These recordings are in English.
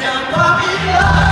I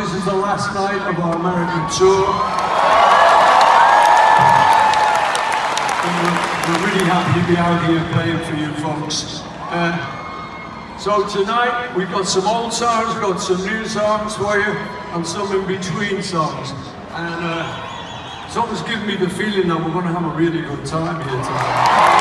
this is the last night of our American tour. We're, we're really happy to be out here playing for you folks. Uh, so tonight we've got some old songs, we've got some new songs for you, and some in between songs. And uh, something's giving me the feeling that we're going to have a really good time here tonight.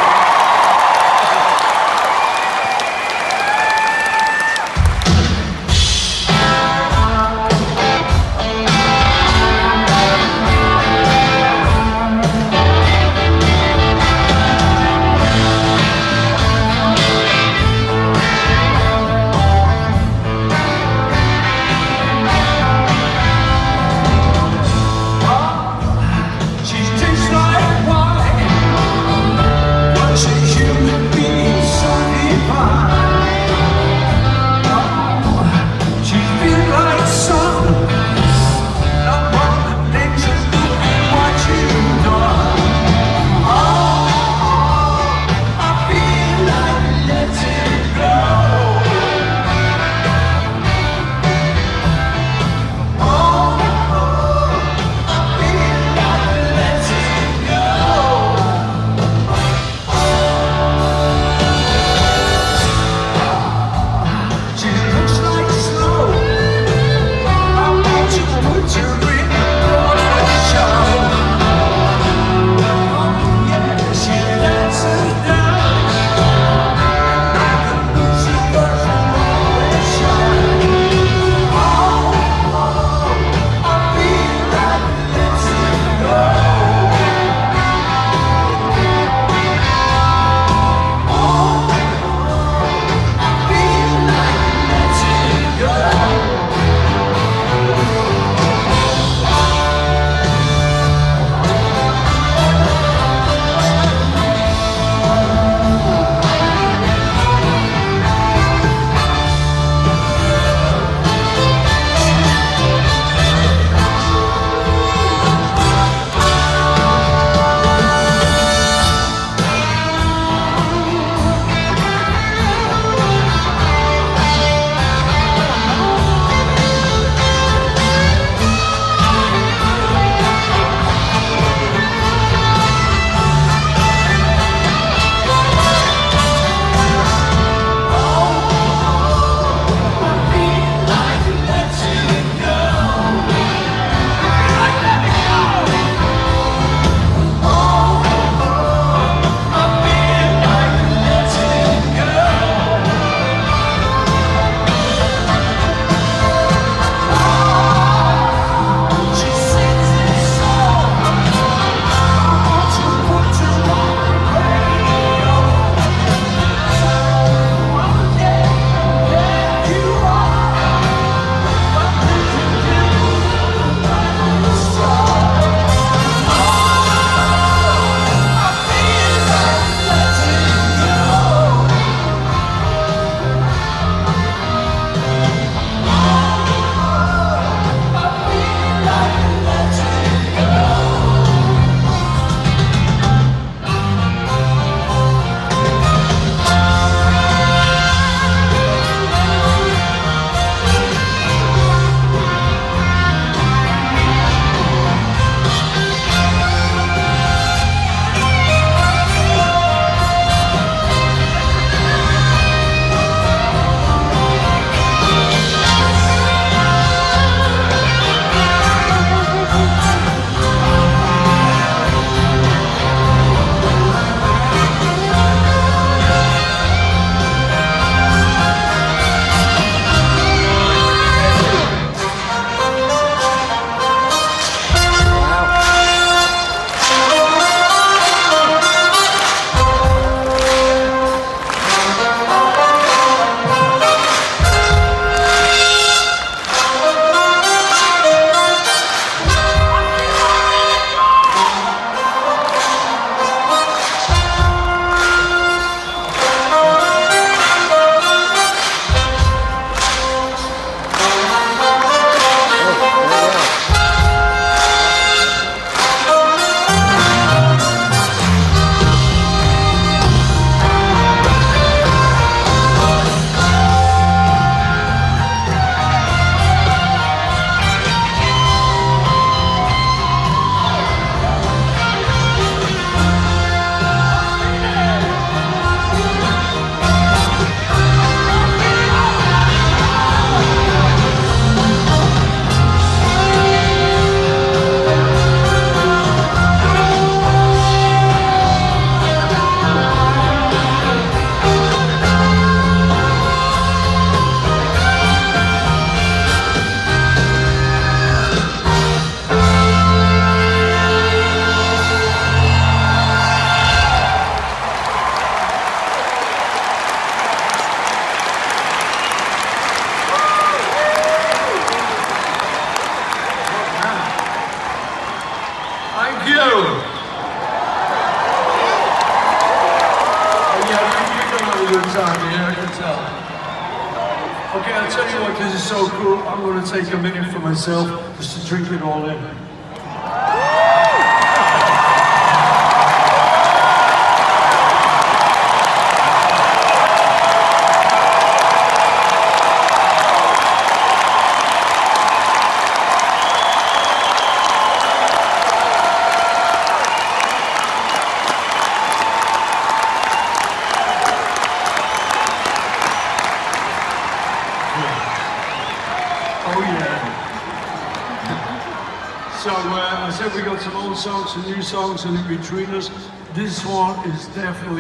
Definitely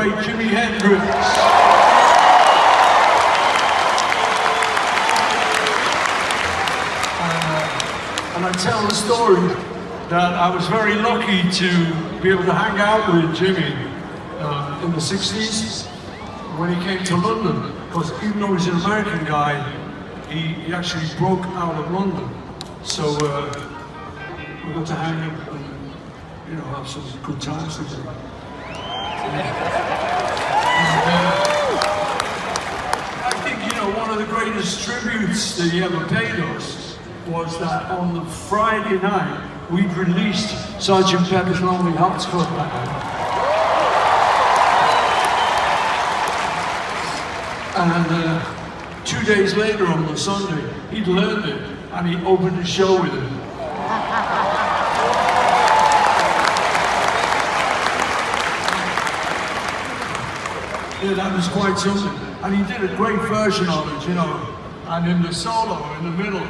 great Jimi Hendrix. And, uh, and I tell the story that I was very lucky to be able to hang out with Jimi uh, in the 60s when he came to London. Because even though he's an American guy, he, he actually broke was that on the Friday night, we'd released Sgt. Pepper's Lonely Hearts Club Band. And uh, two days later on the Sunday, he'd learned it and he opened a show with it. Yeah, that was quite something. And he did a great version of it, you know. And in the solo, in the middle,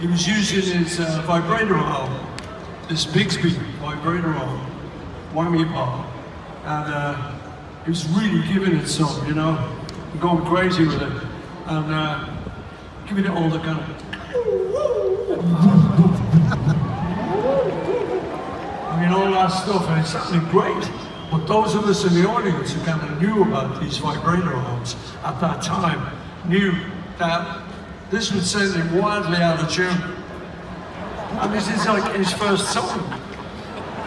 he was using his uh, vibrator arm, this Bigsby vibrator arm, whammy bar. And uh, he was really giving it some, you know, going crazy with it. And uh, giving it all the kind of I mean, all that stuff, and it sounded great. But those of us in the audience who kind of knew about these vibrator arms at that time knew that this would send him wildly out of tune. And this is like his first song,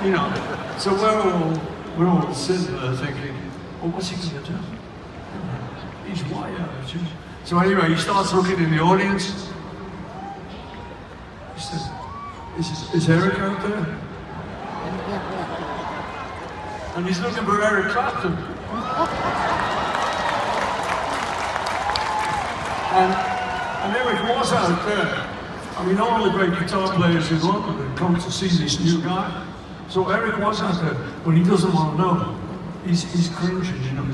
you know. So we're all, we're all sitting there thinking, well, what's he going to do? He's way out of tune. So anyway, he starts looking in the audience. He says, is, is Eric out there? And he's looking for Eric Clapton. And, and Eric was out there. I mean, all the great guitar players in London had come to see this new guy. So Eric was out there, but he doesn't want to know. He's, he's cringing, you know.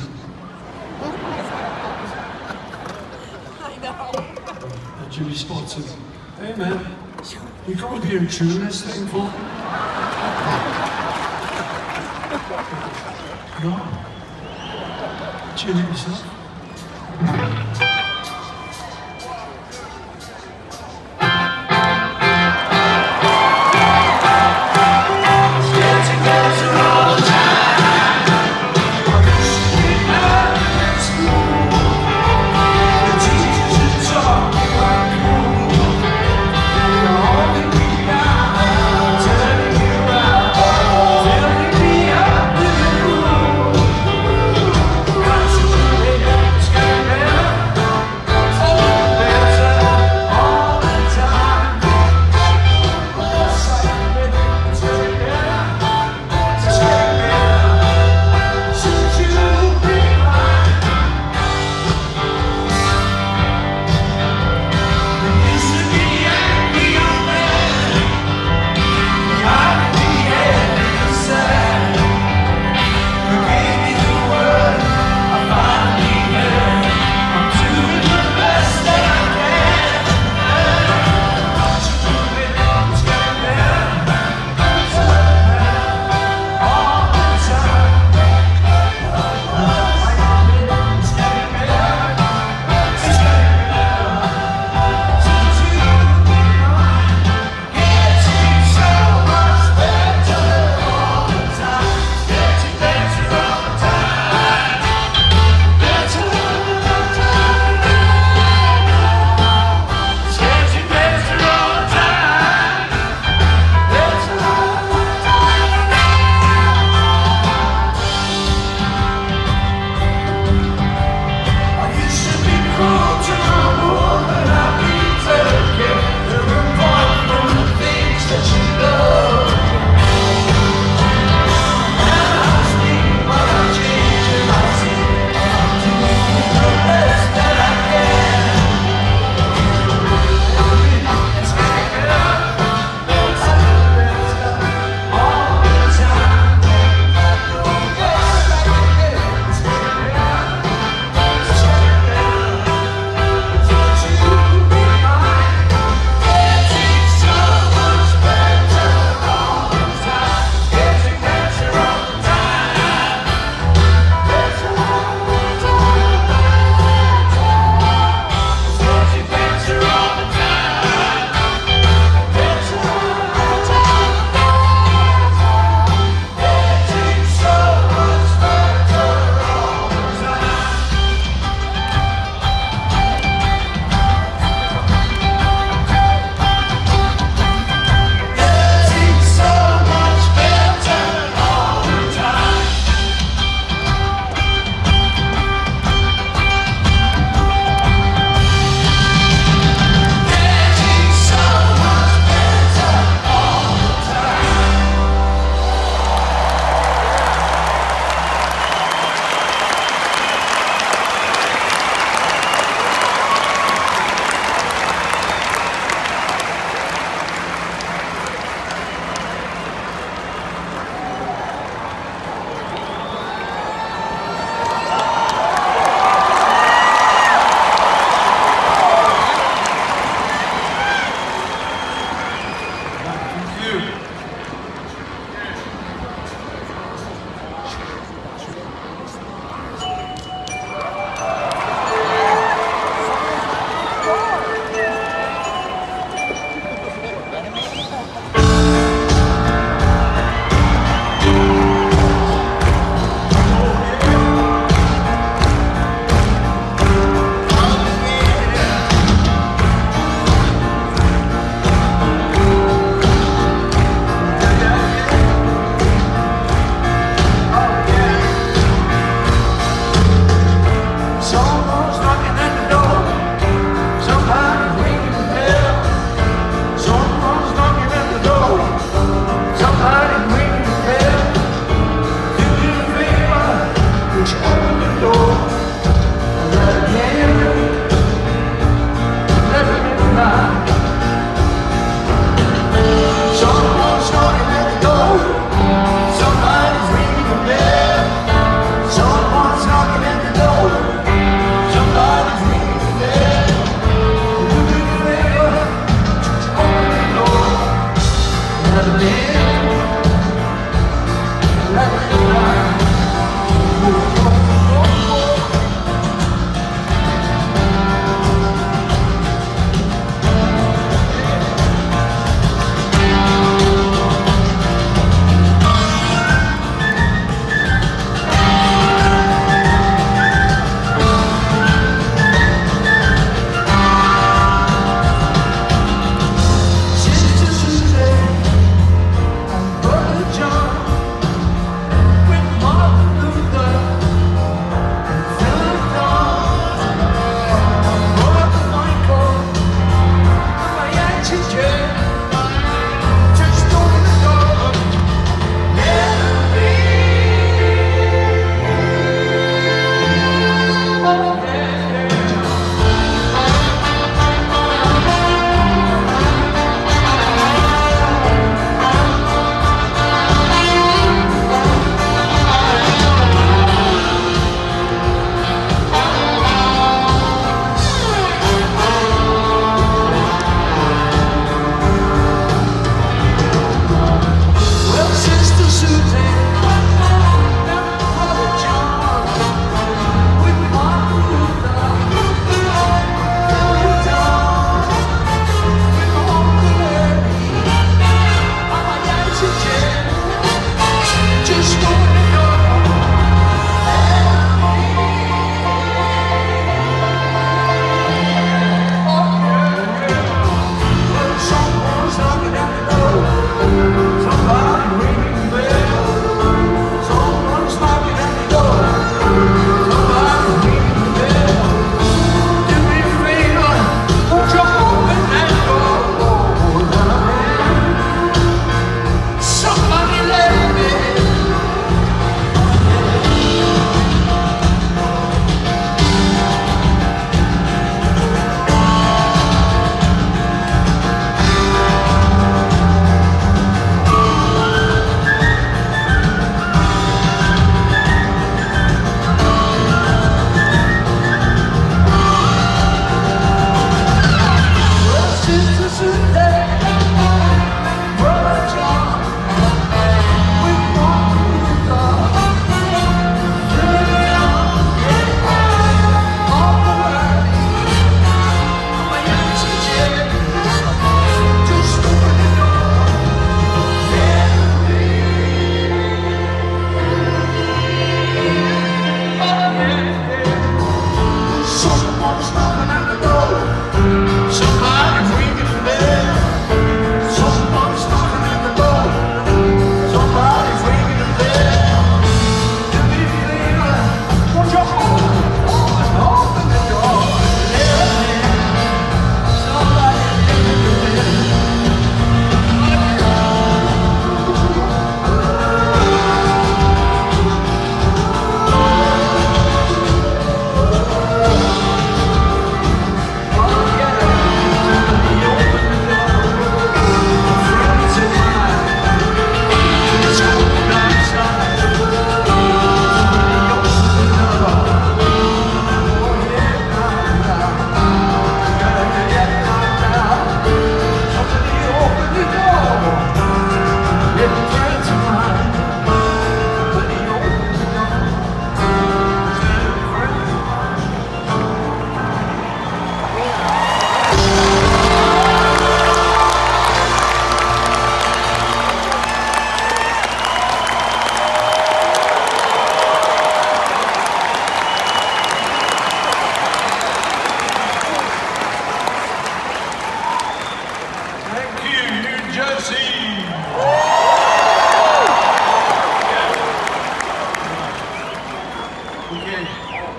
I know. And Jimi spots him. Hey man, you up here and tune this thing for? no. It yourself.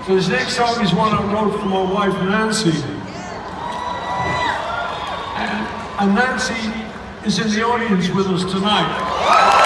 So this next song is one I wrote for my wife Nancy. And, and Nancy is in the audience with us tonight.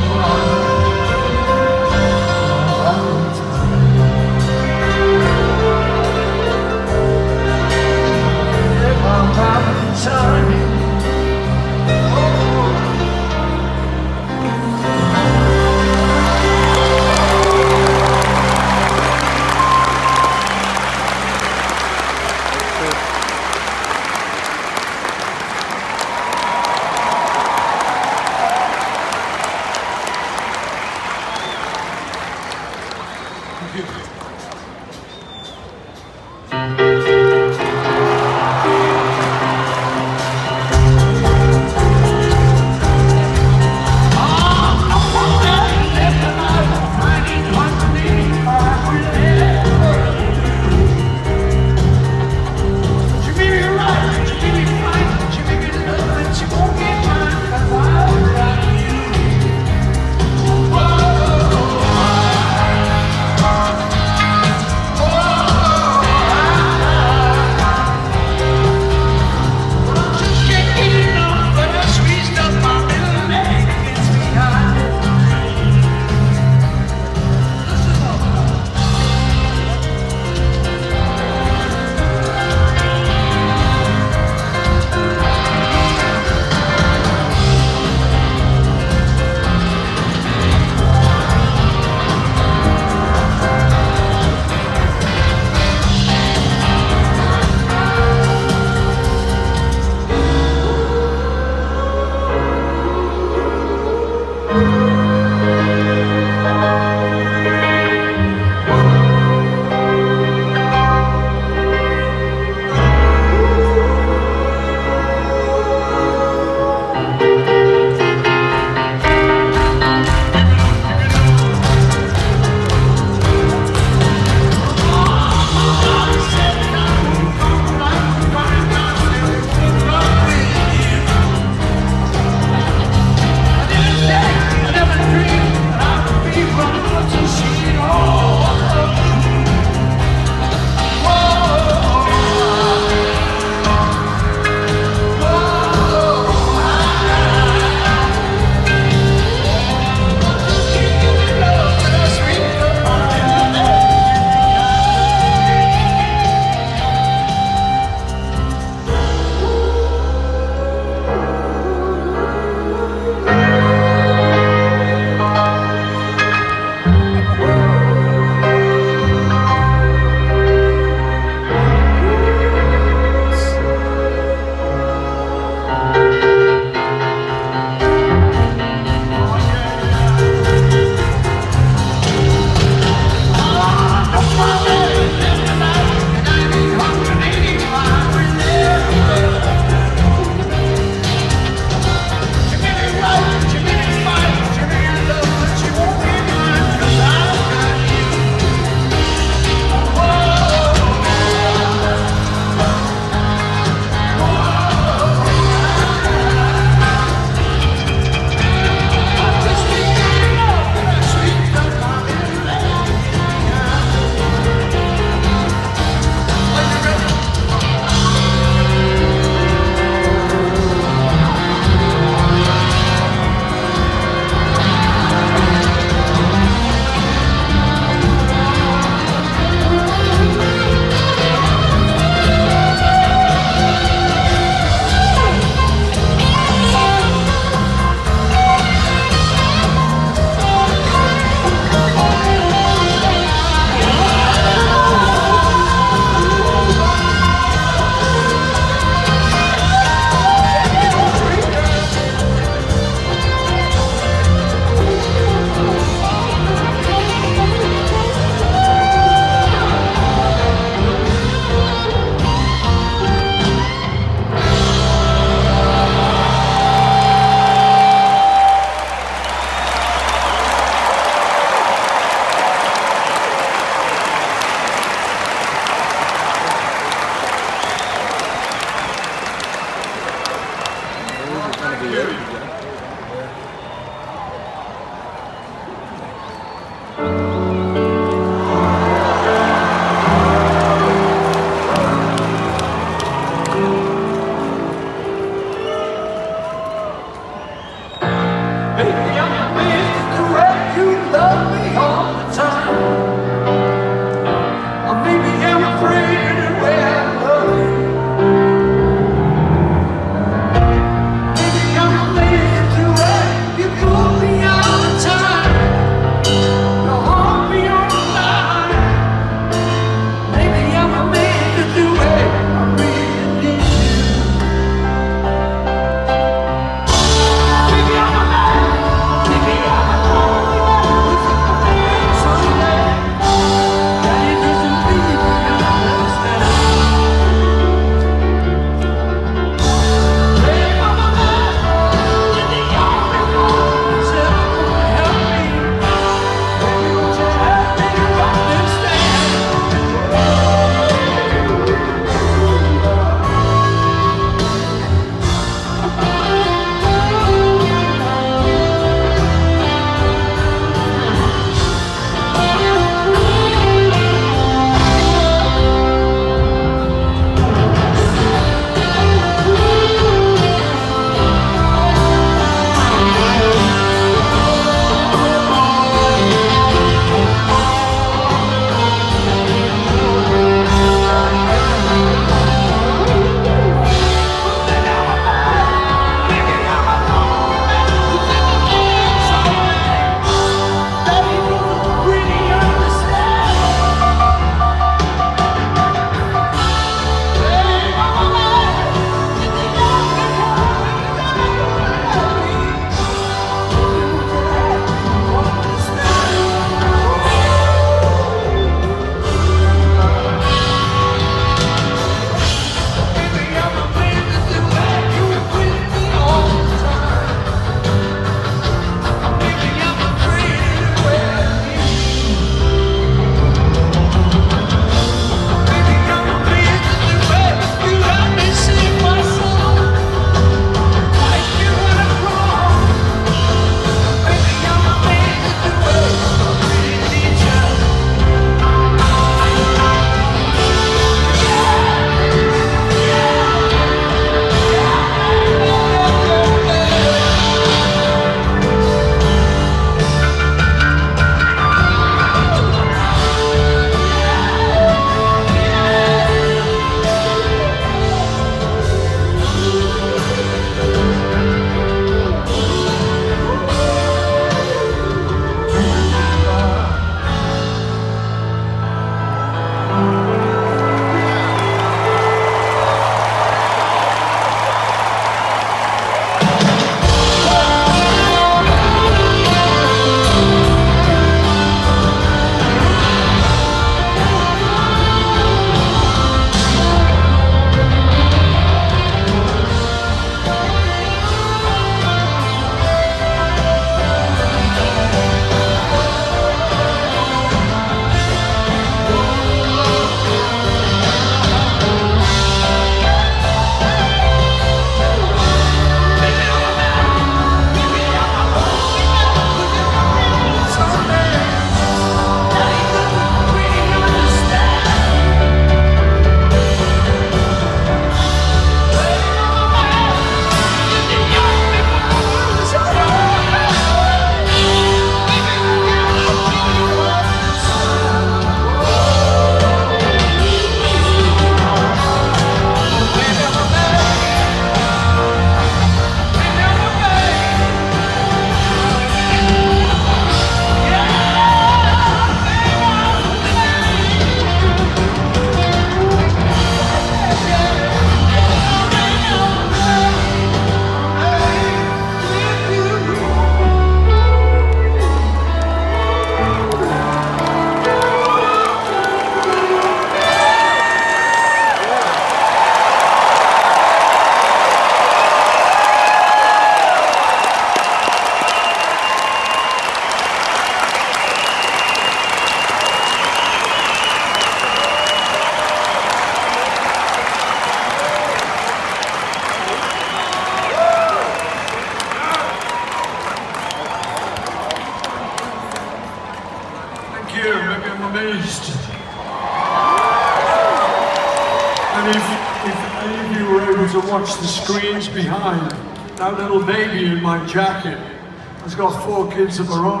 of our own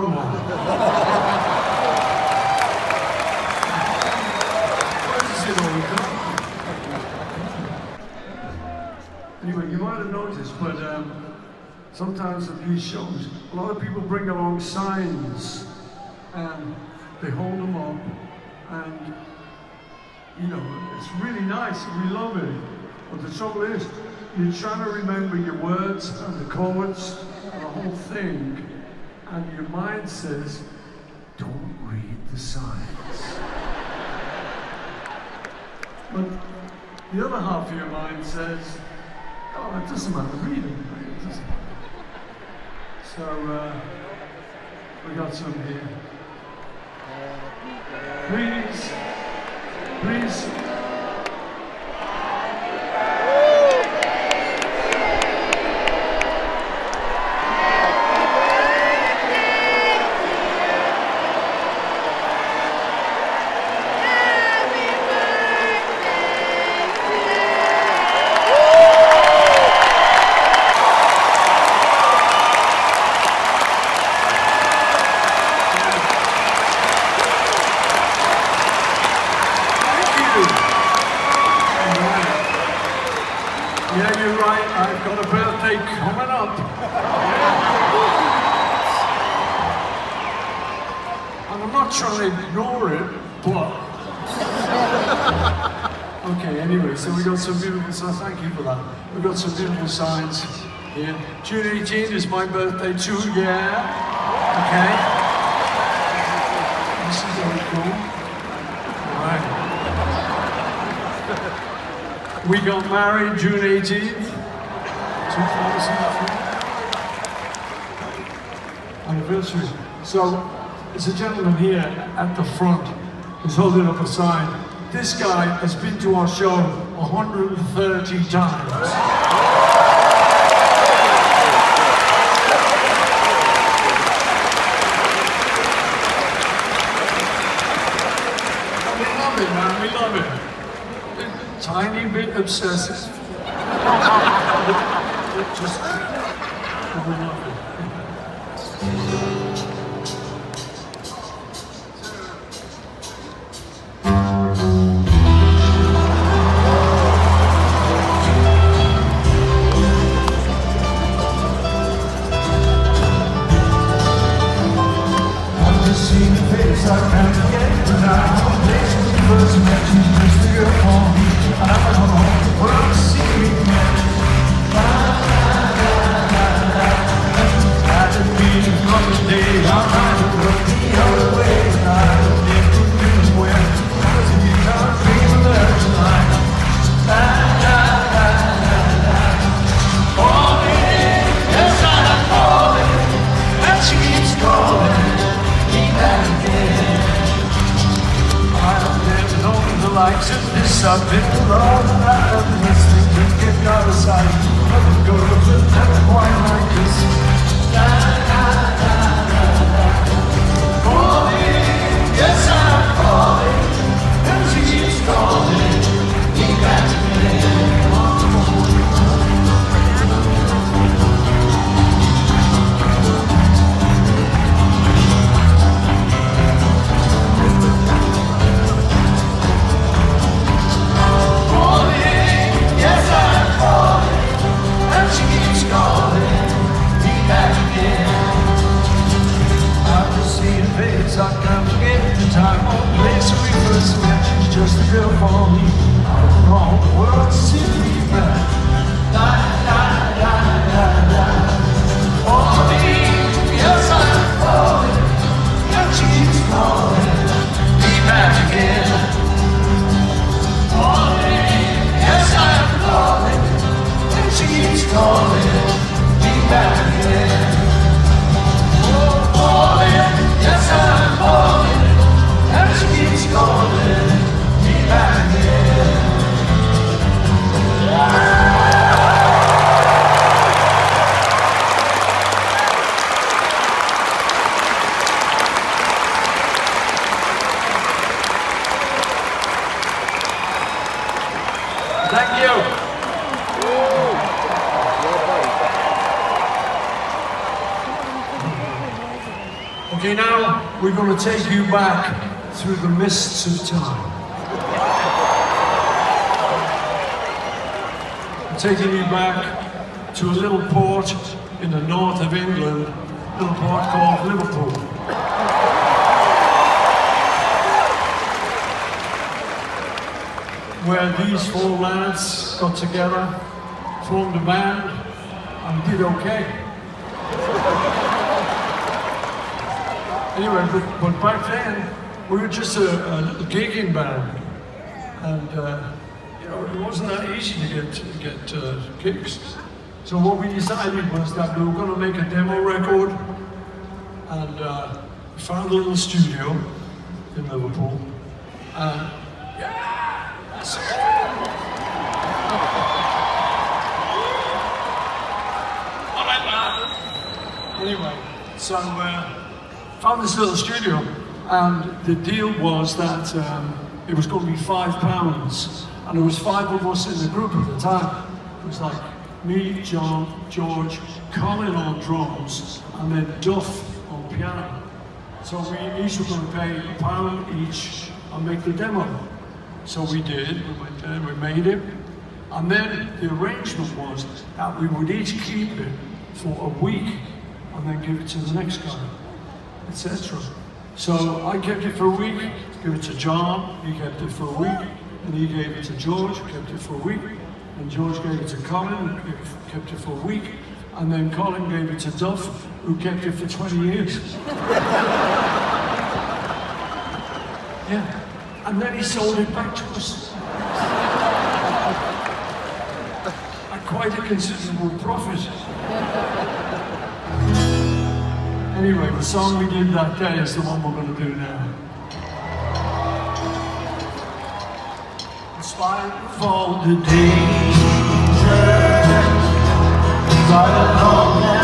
says, don't read the signs. but the other half of your mind says, oh, it doesn't matter, reading it. It doesn't matter. So uh, we got some here. some beautiful signs here. June 18th is my birthday too, yeah. Okay. This is really cool. Alright. We got married June 18th, Anniversary. So, there's a gentleman here at the front who's holding up a sign. This guy has been to our show 130 times. scriptures Some people love that, and this thing just get out of sight. Go to the point still for me. I don't know what we're going to take you back through the mists of time. I'm taking you back to a little port in the north of England, a little port called Liverpool. Where these four lads got together, formed a band, and did okay. Anyway, but, but back then, we were just a, a little gigging band. And, uh, you know, it wasn't that easy to get, get uh, gigs. So what we decided was that we were going to make a demo record. And uh, we found a little studio in Liverpool. And, yeah, that's it. Anyway, so uh, found this little studio, and the deal was that um, it was going to be five pounds, and there was five of us in the group at the time. It was like me, John, George, Colin on drums, and then Duff on piano. So we each were going to pay a pound each and make the demo. So we did. We went there, we made it, and then the arrangement was that we would each keep it for a week and then give it to the next guy etc. So I kept it for a week, gave it to John, he kept it for a week, and he gave it to George, kept it for a week, and George gave it to Colin, kept it for a week, and then Colin gave it to Duff, who kept it for 20 years. yeah, and then he sold it back to us. At quite a considerable profit. Anyway, the song we did that day is the one we're going to do now. In spite of all the danger, right along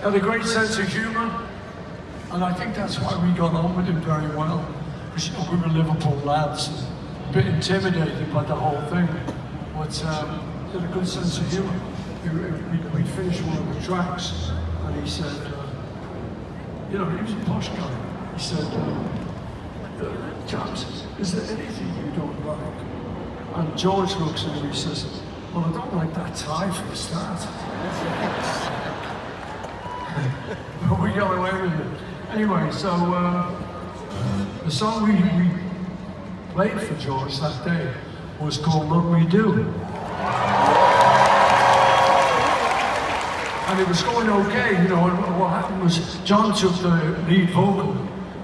had a great sense of humour. And I think that's why we got on with him very well, because you know we were Liverpool lads, a bit intimidated by the whole thing, but um, had a good sense of humour. We, we, finished one of the tracks, and he said, uh, you know, he was a posh guy. He said. Uh, James, is there anything you don't like? And George looks at him, he says, well, I don't like that tie for a start. We got away with it. Anyway, so uh, the song we, we played for George that day was called Love Me Do. And it was going okay, you know, and what happened was John took the lead vocal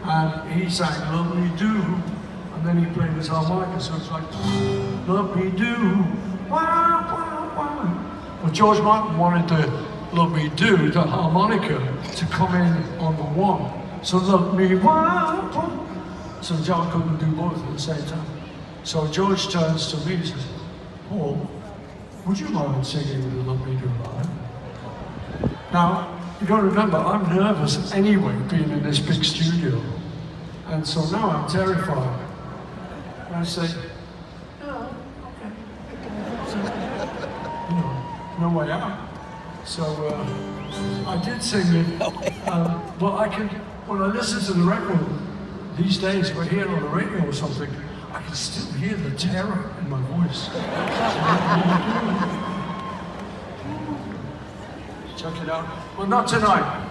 and he sang Love Me Do, and then he played his harmonica, so it's like, Love Me Do, wah, wah, wah. Well, George Martin wanted the Love Me Do, the harmonica, to come in on the one. So Love Me, wah. So John couldn't do both at the same time. So George turns to me and says, Paul, would you mind singing the Love Me Do line? Now, you got to remember, I'm nervous anyway, being in this big studio. And so now I'm terrified. And I say, I sing it. Um, but I can, when I listen to the record these days, if I hear it on the radio or something, I can still hear the terror in my voice. Check it out. Well, not tonight.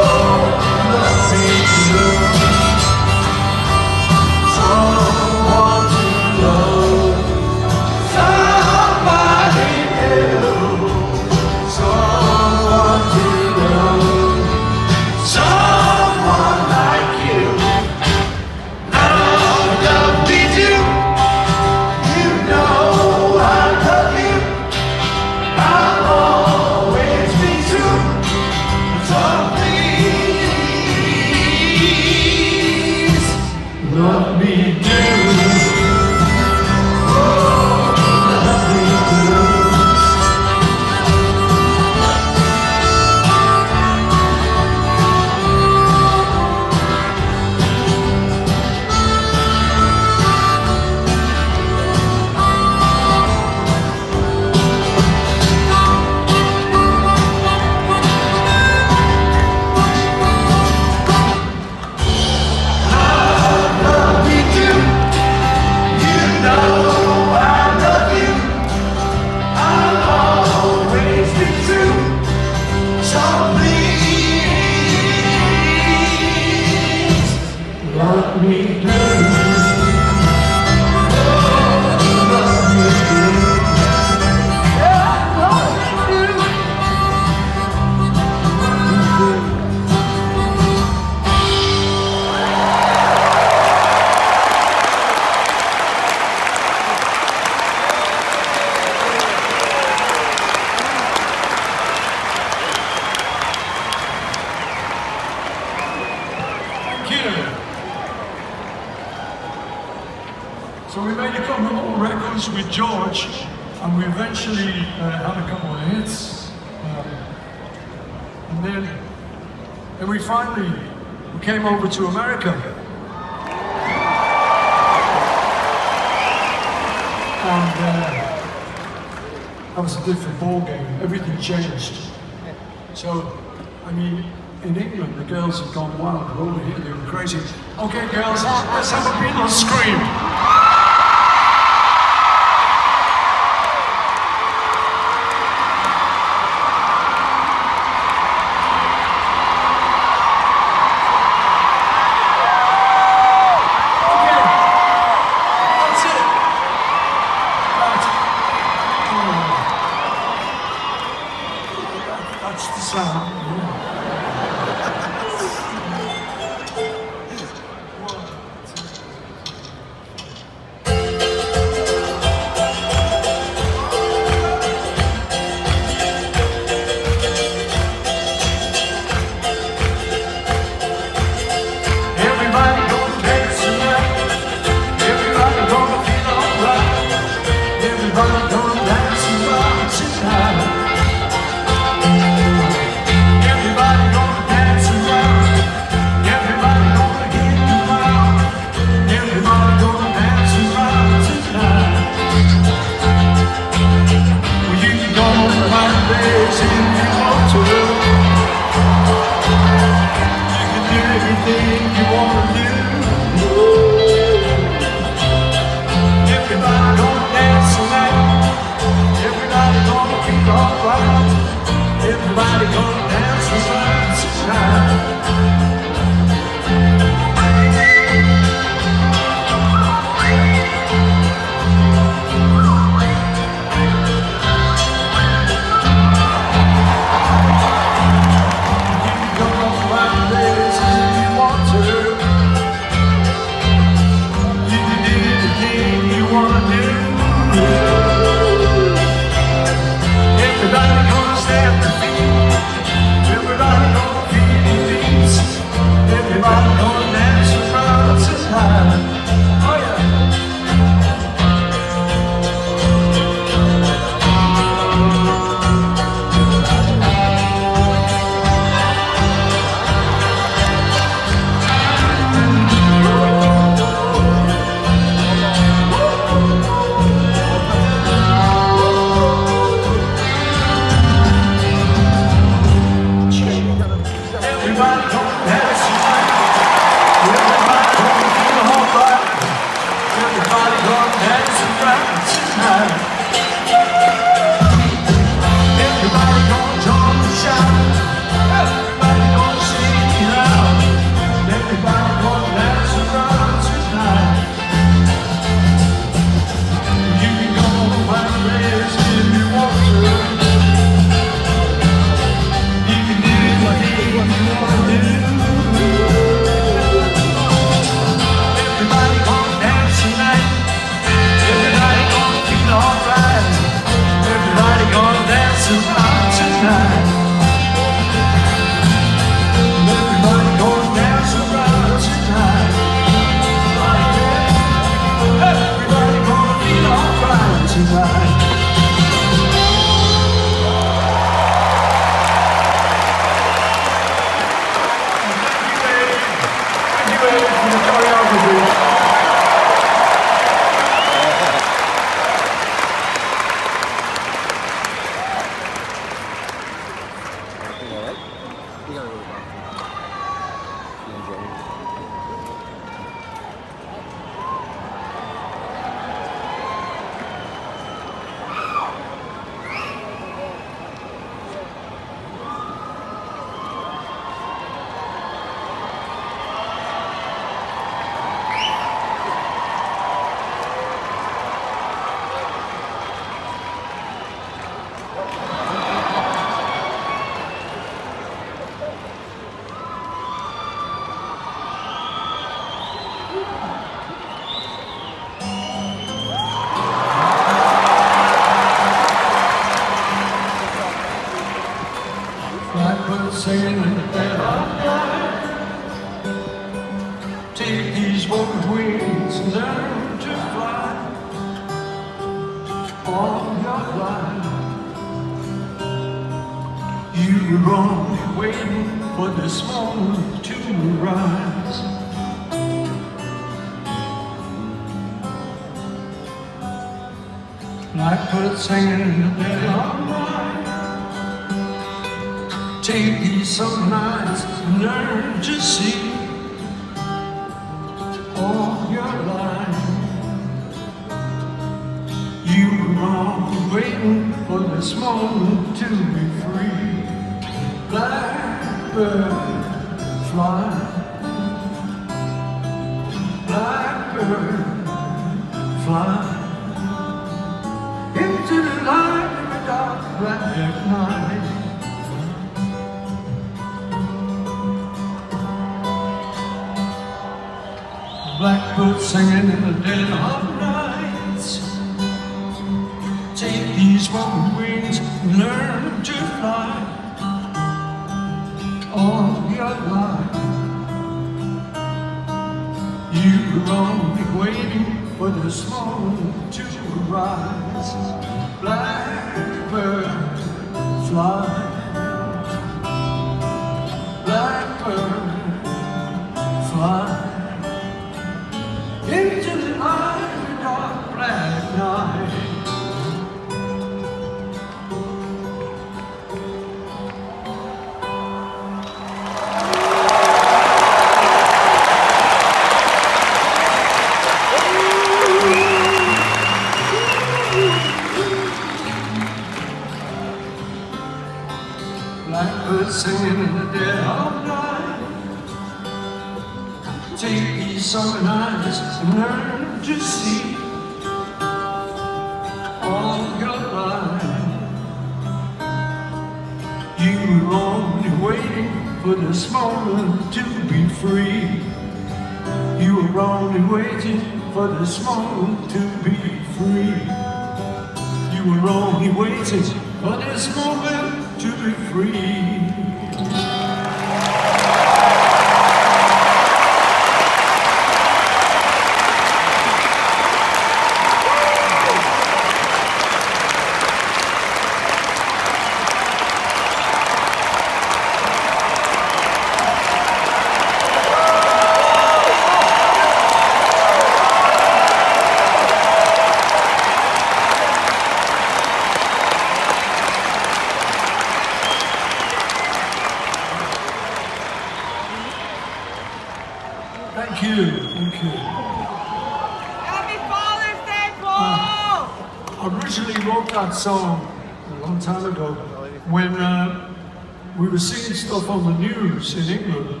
News in England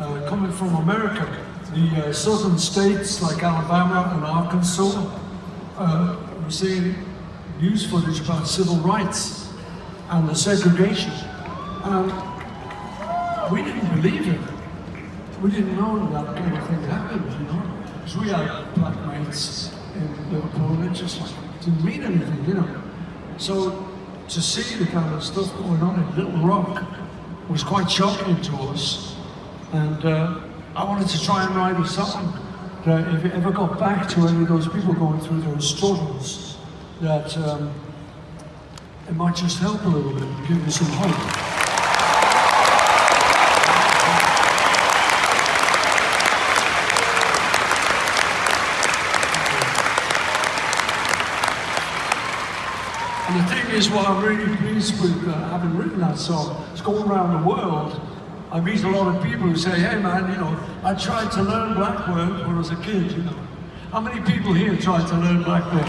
uh, coming from America. The uh, southern states like Alabama and Arkansas uh, were seeing news footage about civil rights and the segregation. And we didn't believe it. We didn't know that kind of thing happened, you know. Because we had black mates in Liverpool it just like didn't mean anything, you know. So to see the kind of stuff going on in Little Rock was quite shocking to us. And uh, I wanted to try and write a song that if it ever got back to any of those people going through those struggles, that um, it might just help a little bit, give them some hope. And the thing is, what I'm really pleased with uh, having written that song, it's going around the world. I meet a lot of people who say, hey man, you know, I tried to learn Blackbird when I was a kid, you know. How many people here tried to learn Blackbird?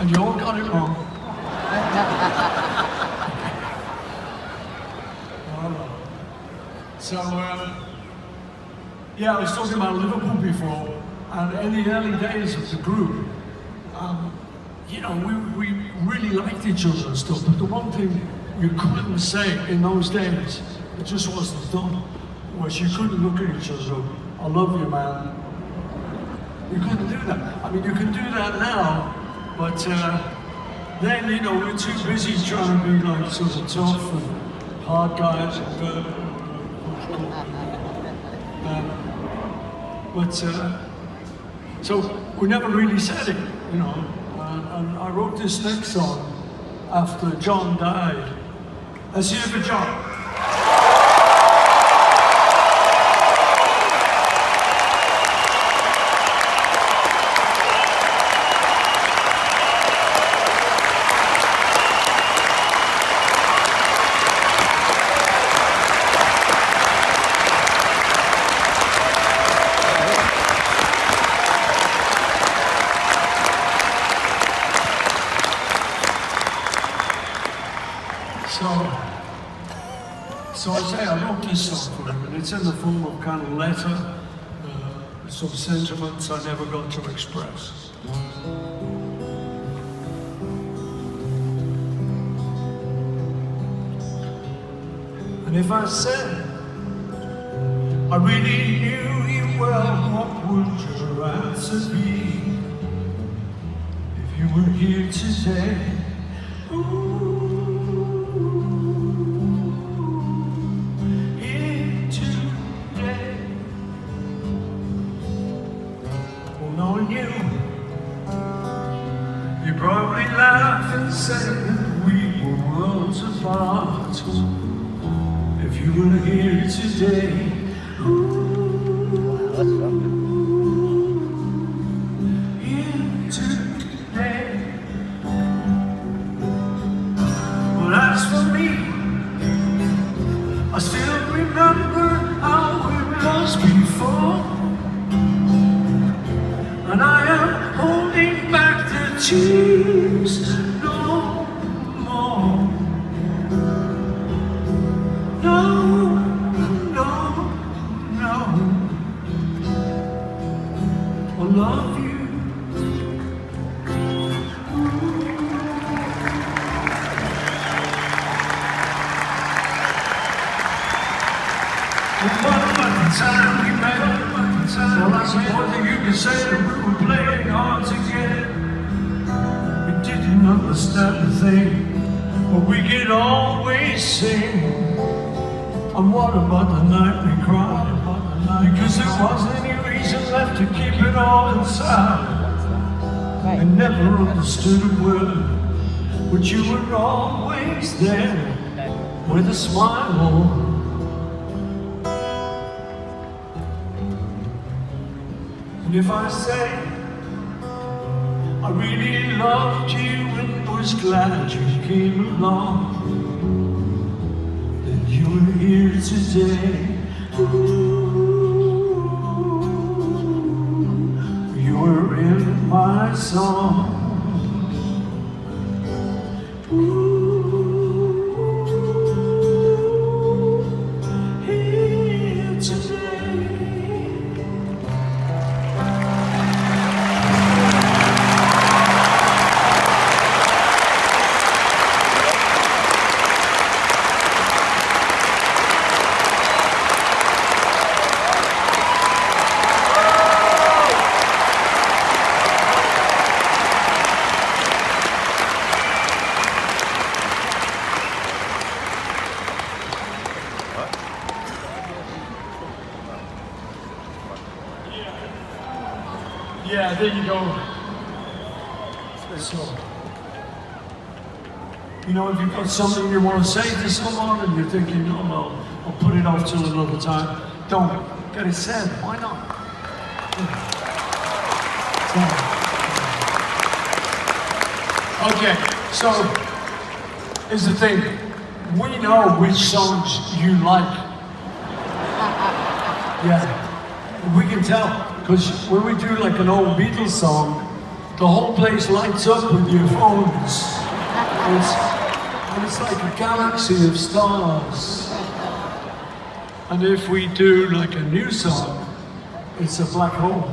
and you all got it wrong. So, um, yeah, I was talking about Liverpool before, and in the early days of the group, um, you know, we, we really liked each other and stuff, but the one thing you couldn't say in those days, it just wasn't done, was you couldn't look at each other I love you, man. You couldn't do that. I mean, you can do that now, but uh, then, you know, we're too busy trying to be like sort of tough and hard guys and uh, But uh, so we never really said it, you know. And, and I wrote this next song after John died. Hear it for John. So, so I say I wrote this song for him, and it's in the form of kind of letter, uh, some sentiments I never got to express. And if I said I really knew you well, what would your answer be? If you were here today, smile. Something you want to say to someone and you're thinking, oh, well, I'll put it off till another time, don't. Get it said. Why not? Okay, so here's the thing. We know which songs you like. Yeah, we can tell because when we do like an old Beatles song, the whole place lights up with your phones. It's, it's like a galaxy of stars. And if we do like a new song, it's a black hole.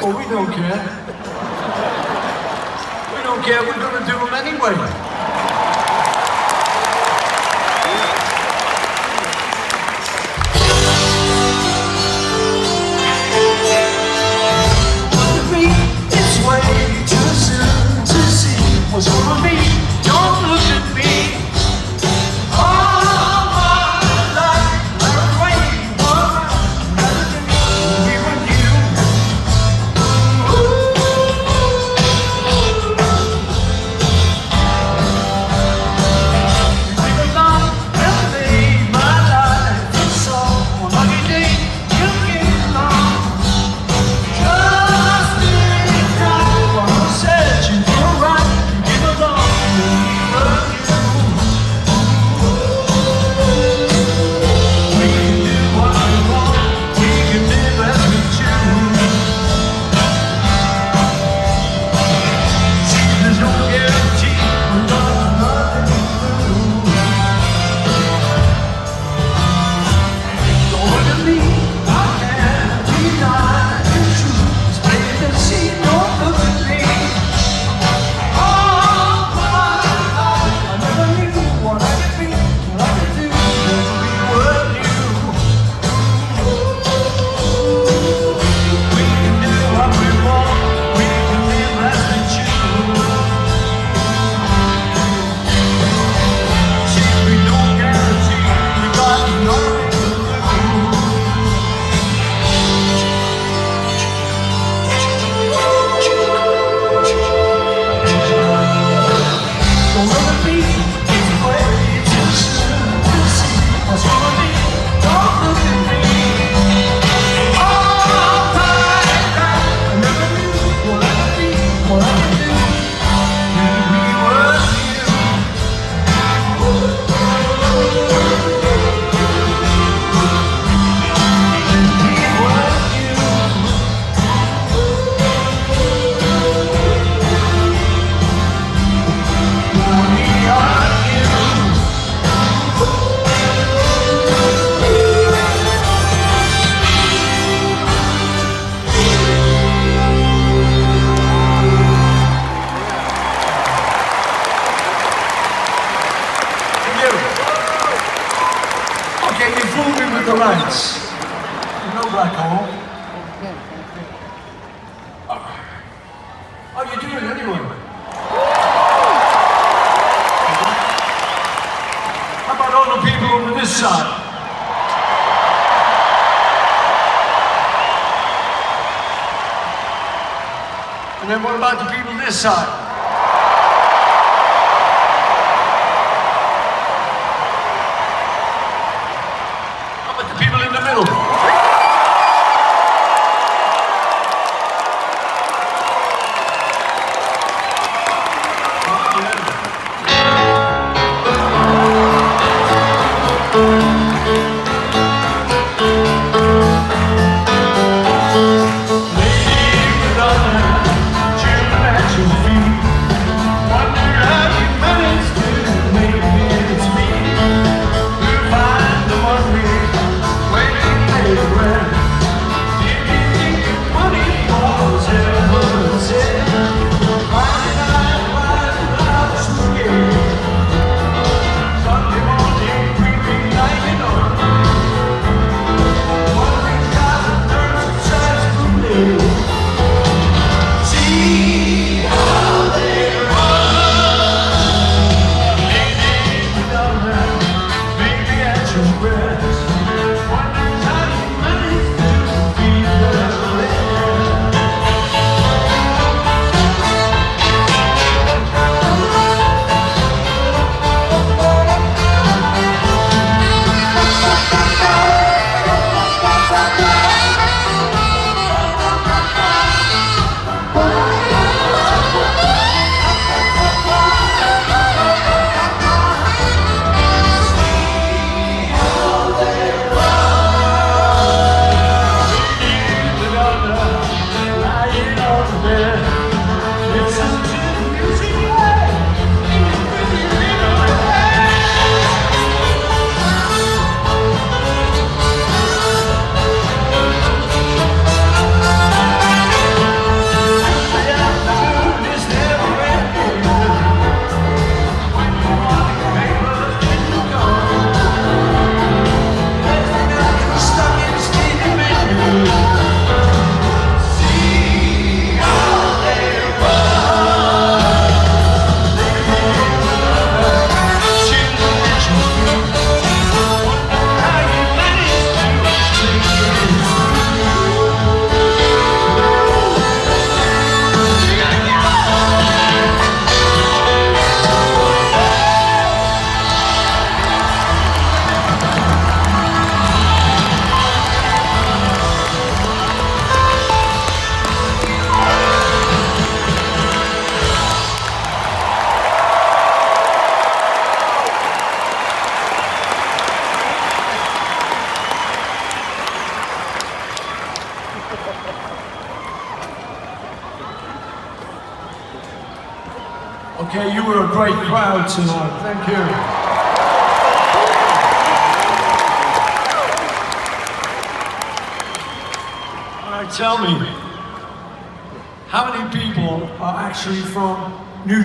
But we don't care. We don't care, we're gonna do them anyway. Look at me.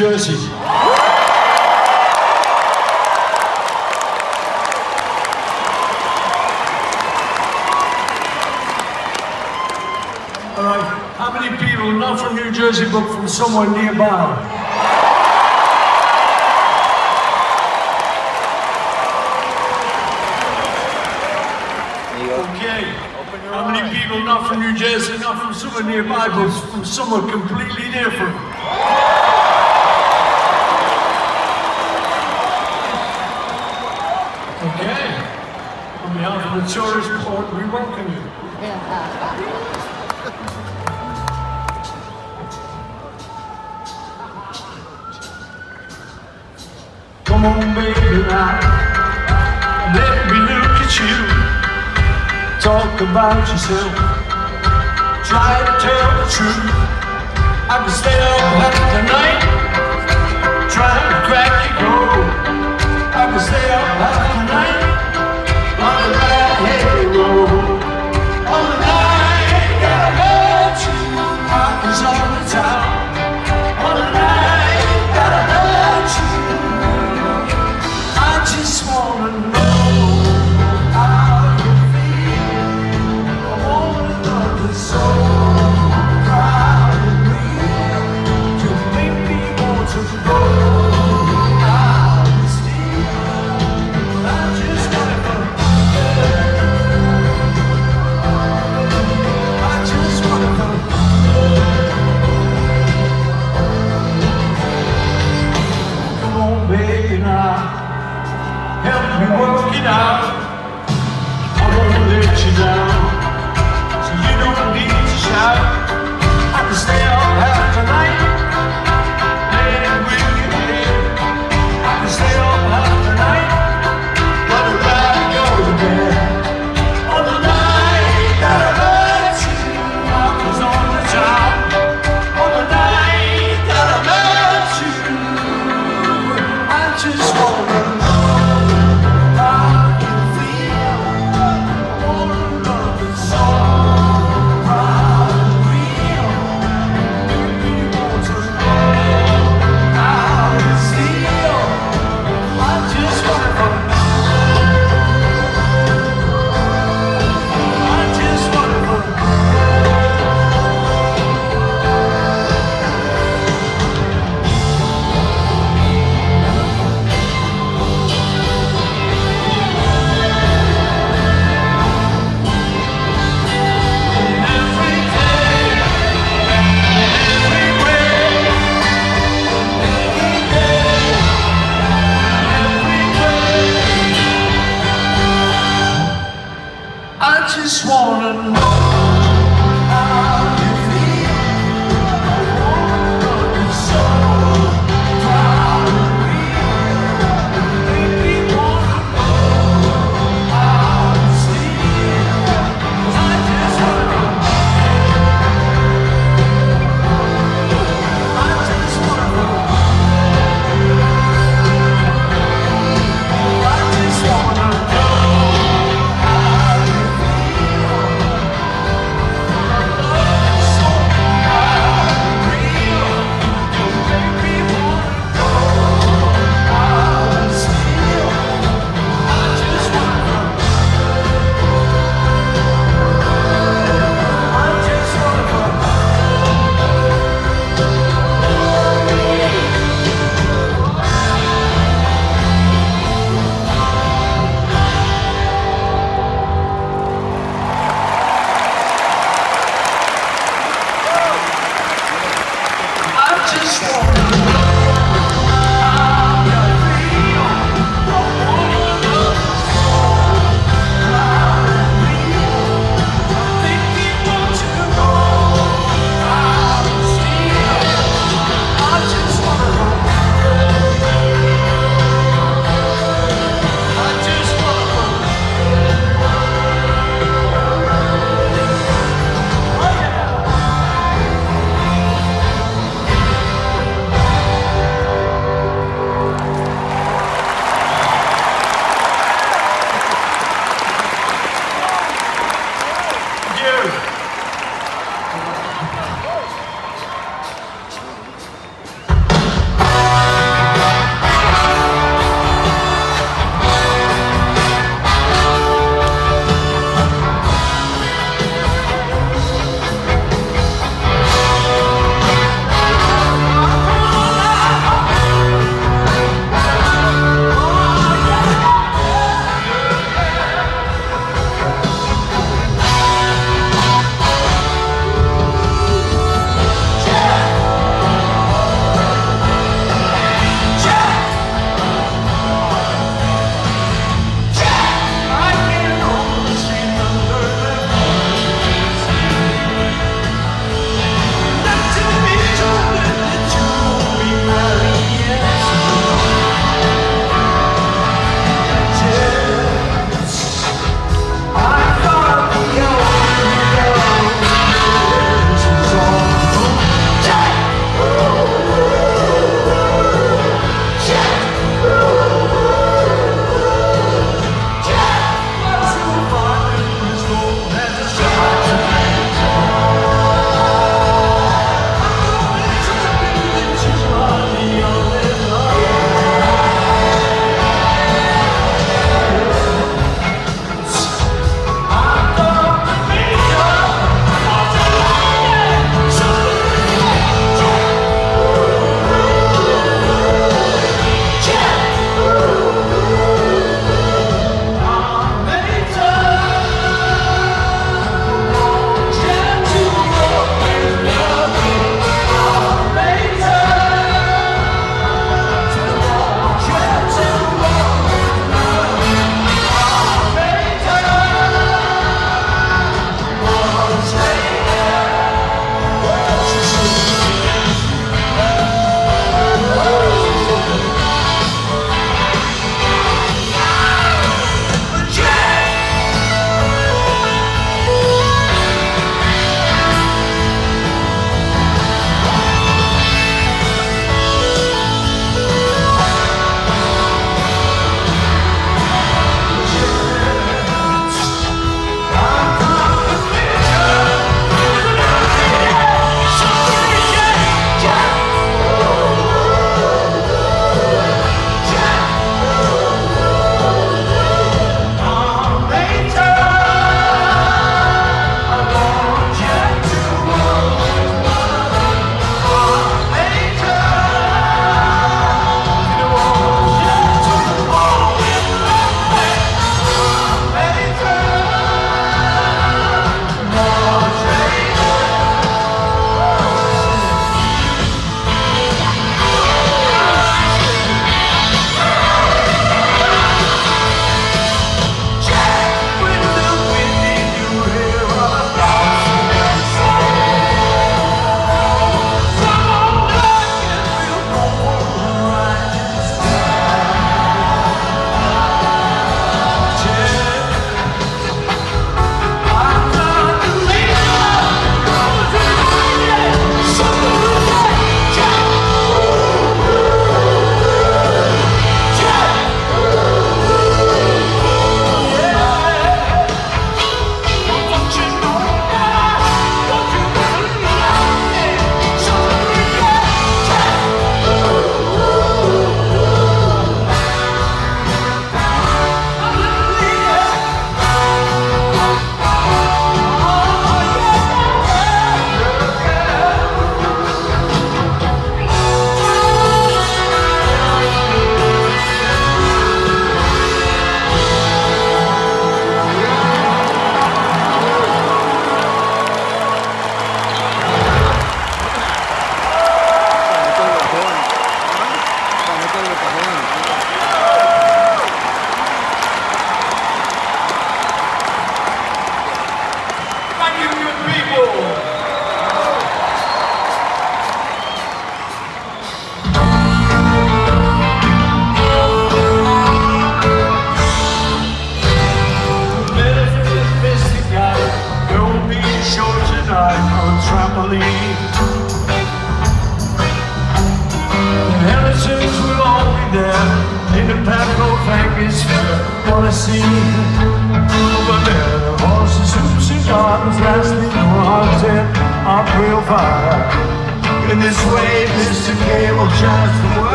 Jersey? All right, how many people, not from New Jersey, but from somewhere nearby? Okay. How many people not from New Jersey, not from somewhere nearby, but from somewhere completely different? Okay. On behalf of the tourist board, we welcome you. Come on, baby, now. Let me look at you. Talk about yourself. Try to tell the truth. I can stay up half the night.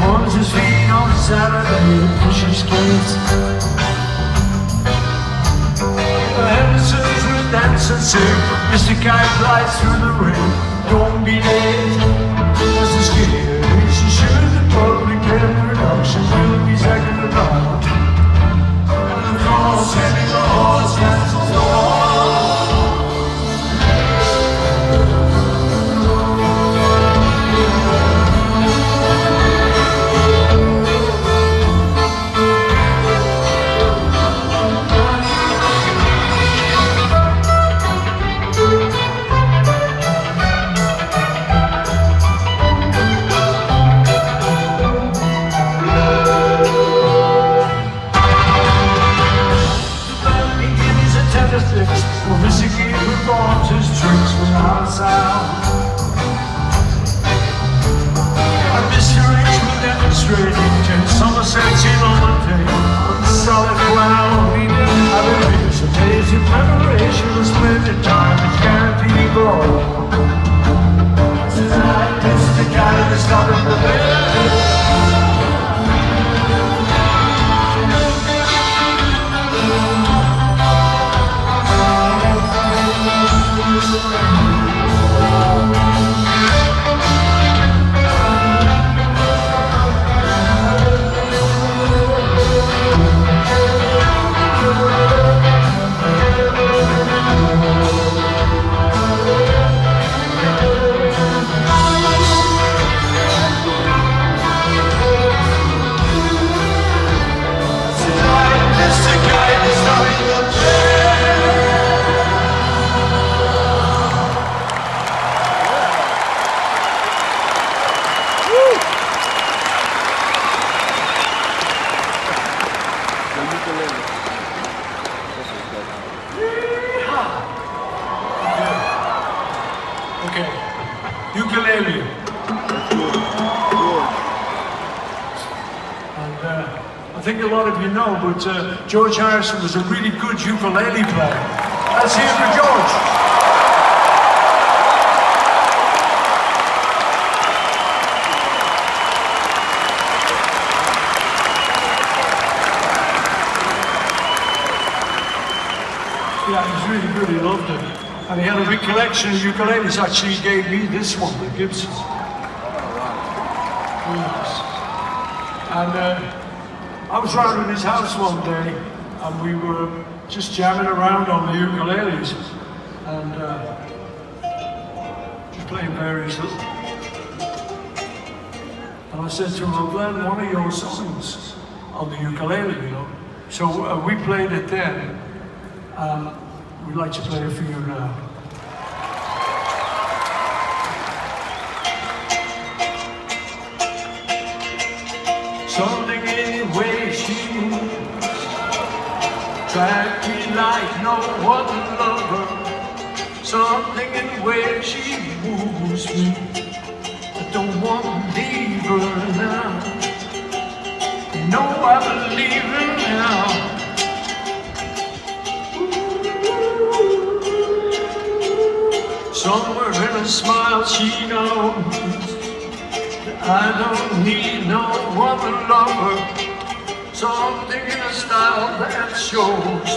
Performs his feet on Saturday pushes skates Henderson's with dance and sing. Mr. Kite flies through the rain Don't be late. The scared She should the public and guaranteed glory Tonight, Mr. Guy is stopping the but uh, George Harrison was a really good ukulele player. Let's hear for George. Yeah, he was really. He loved it. And he had a big collection of ukuleles. Actually, he gave me this one, the Gibson. Yes. And uh, I was round at his house one day, and we were just jamming around on the ukuleles, and uh, just playing various little. And I said to him, "I'm playing one of your songs on the ukulele, you know." So uh, we played it then, and we'd like to play it for you now. That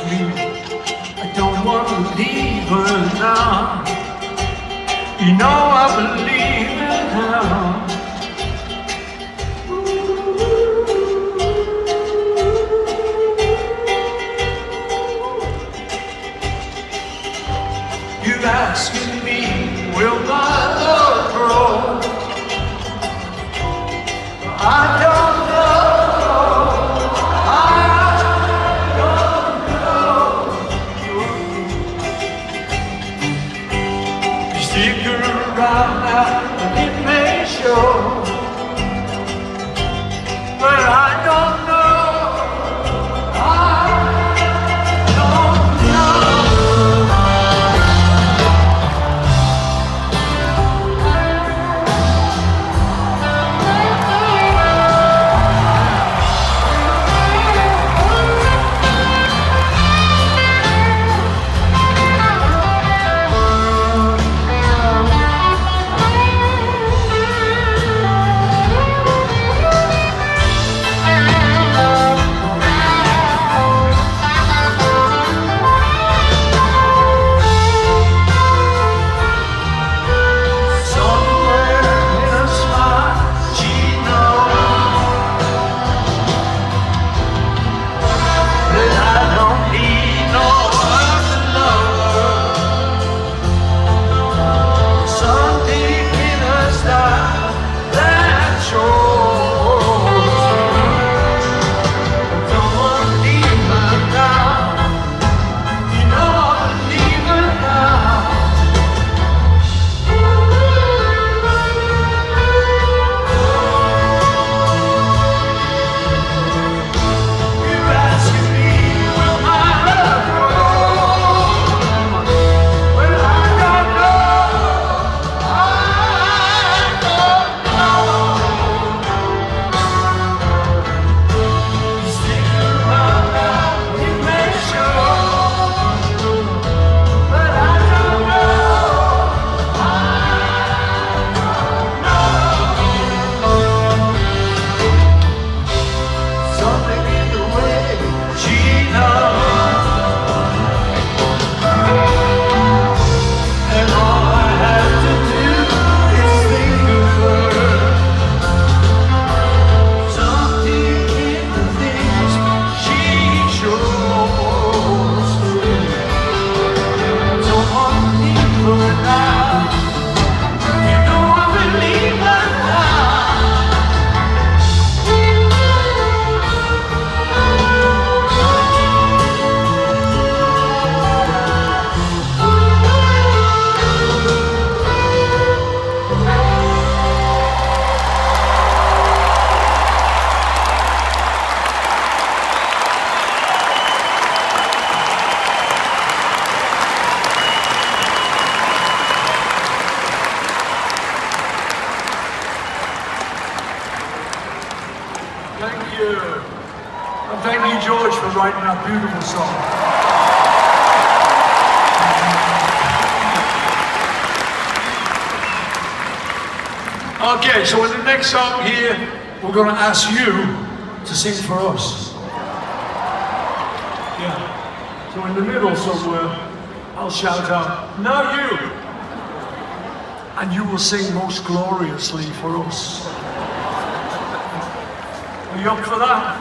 ask you to sing for us. Yeah. So in the middle somewhere, I'll shout out, now you! And you will sing most gloriously for us. Are you up for that?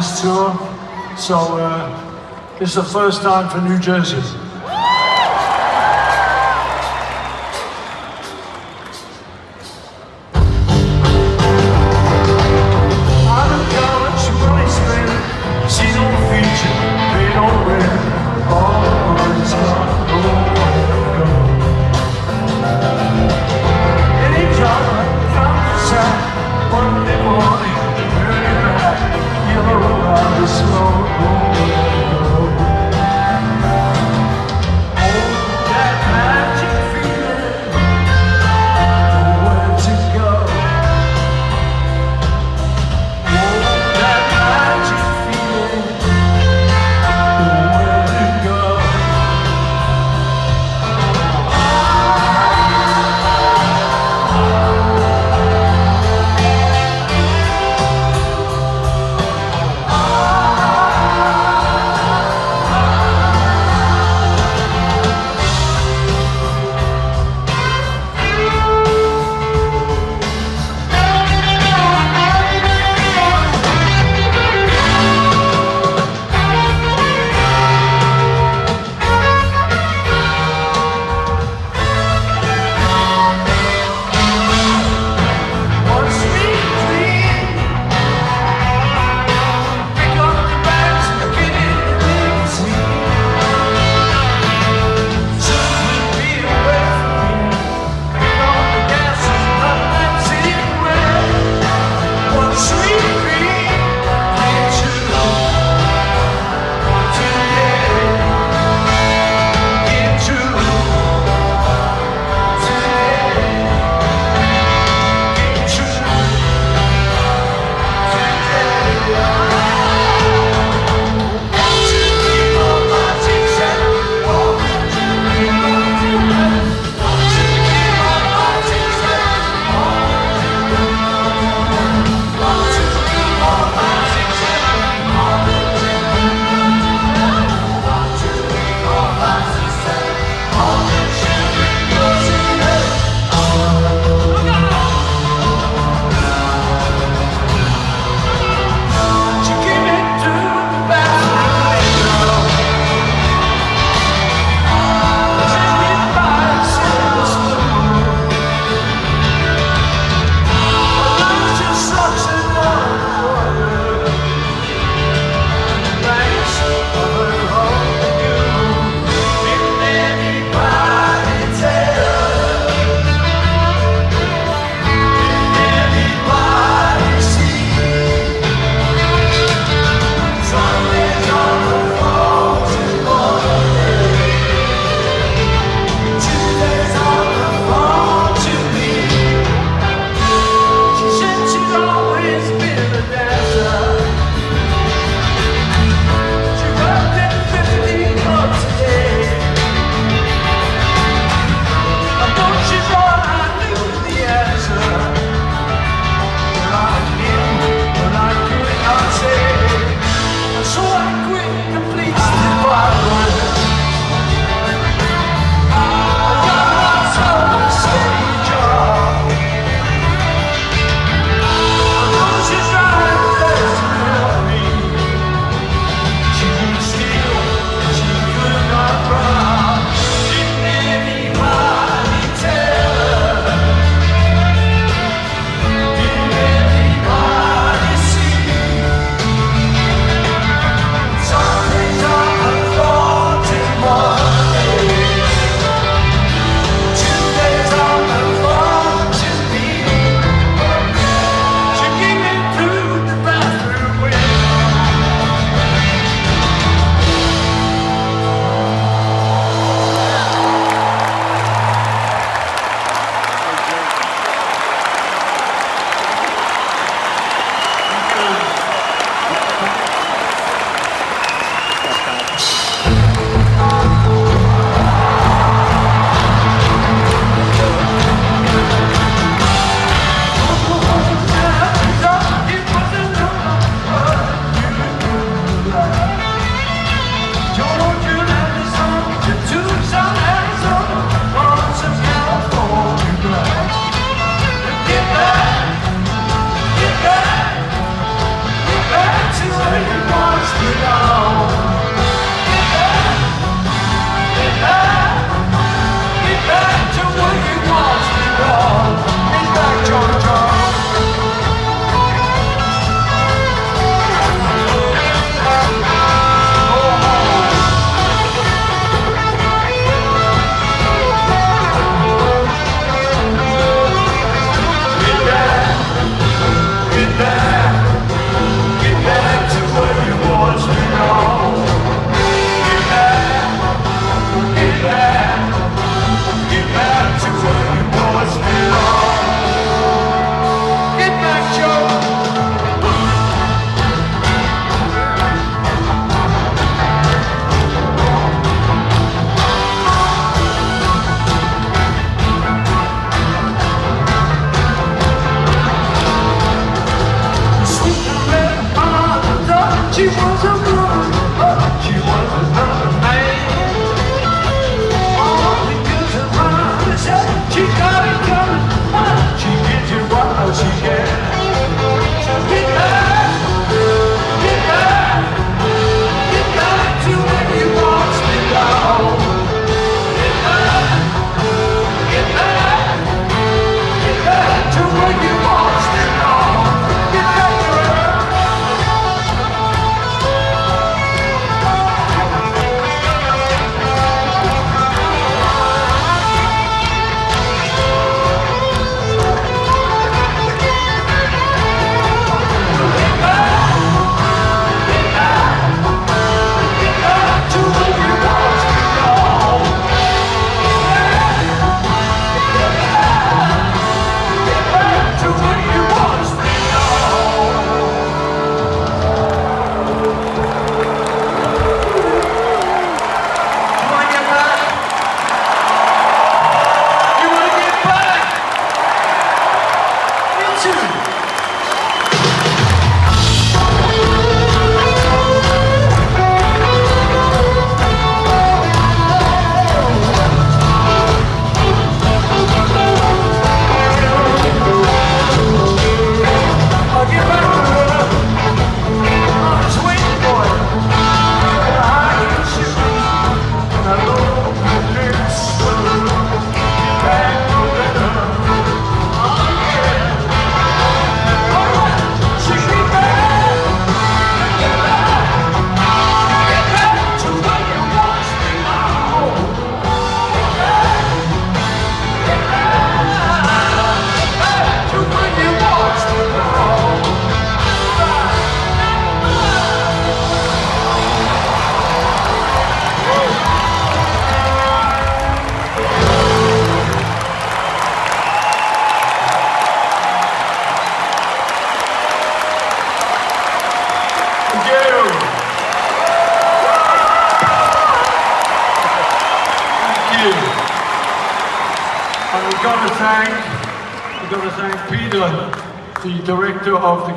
this tour. So uh, it's the first time for New Jersey.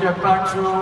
Director of the Get Back film,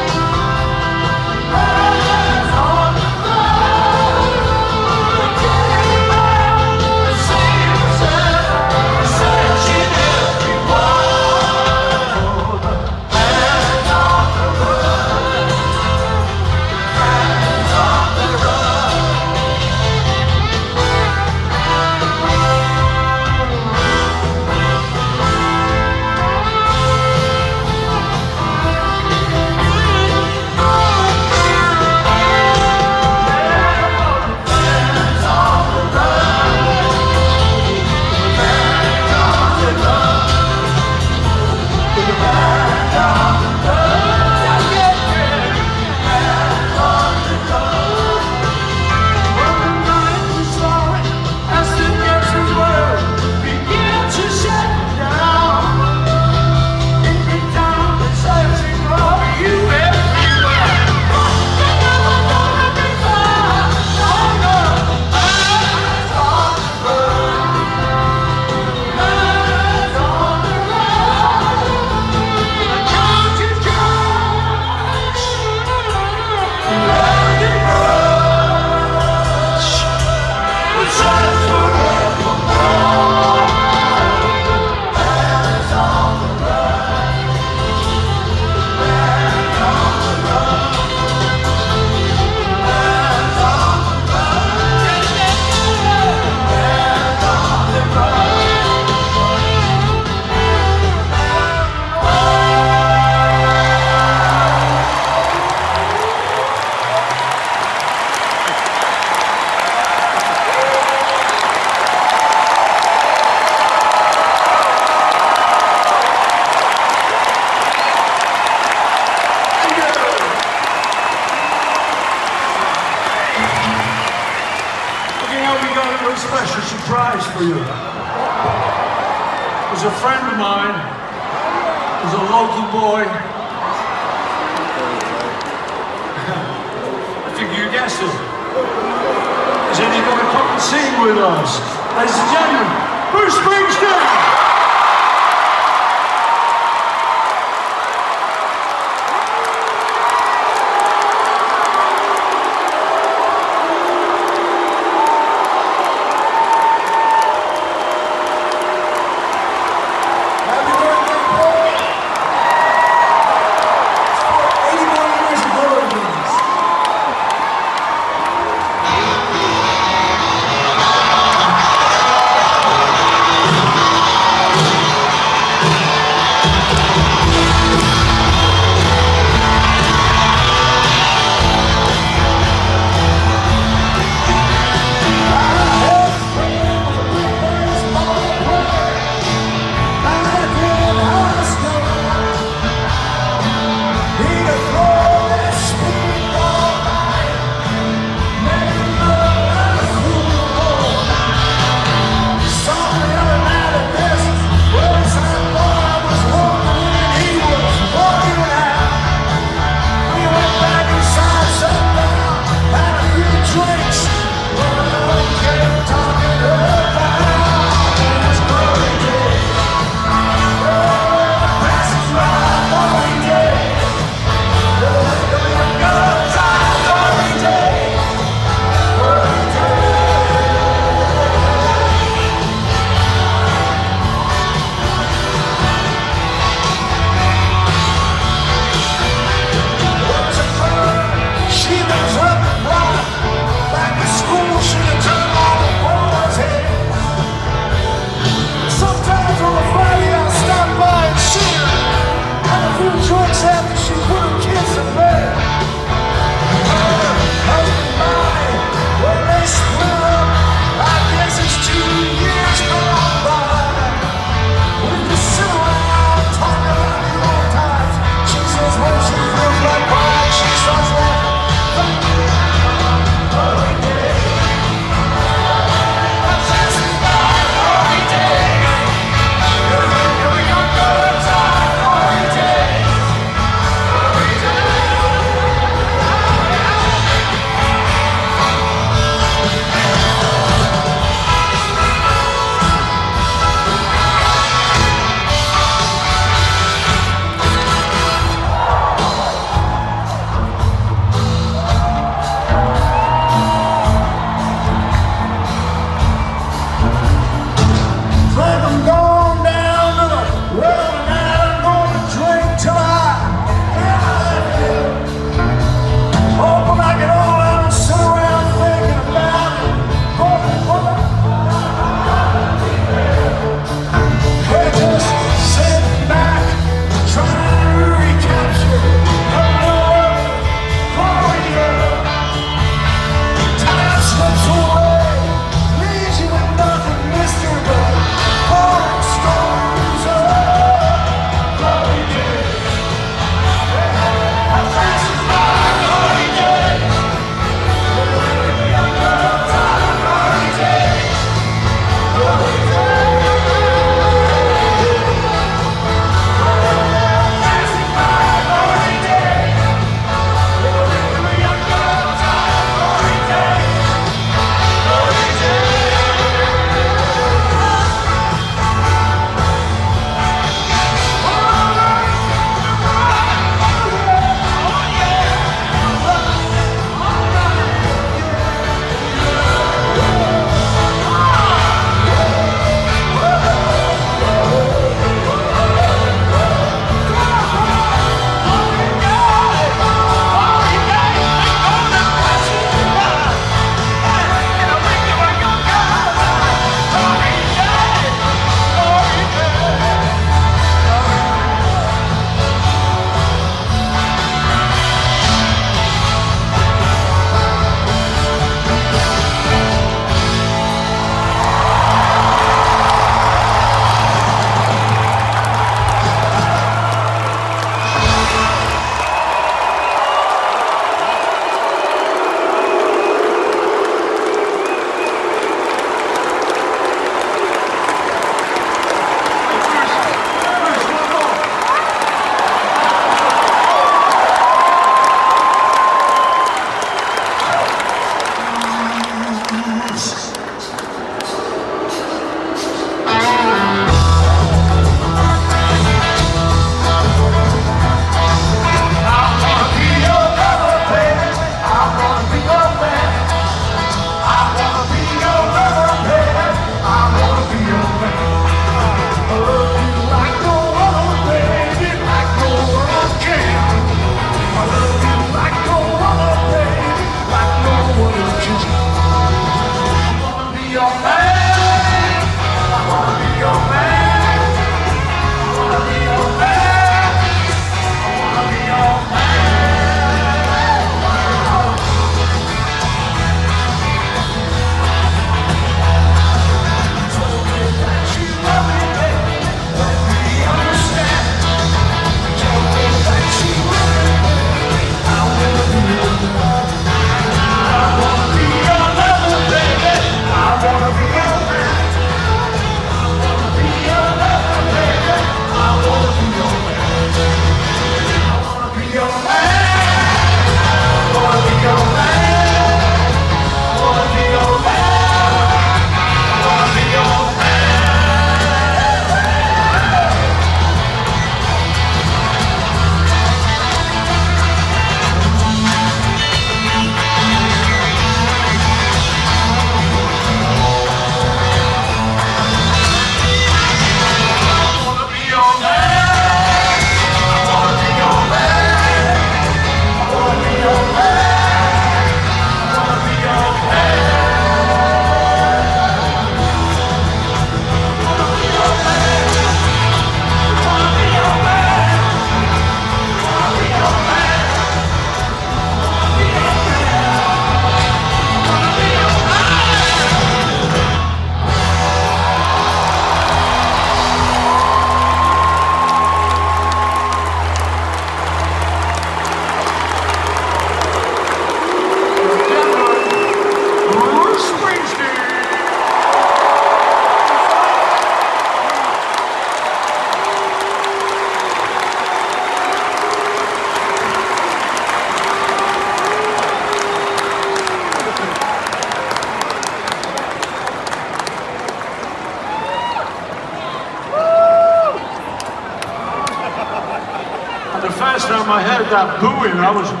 Браво же!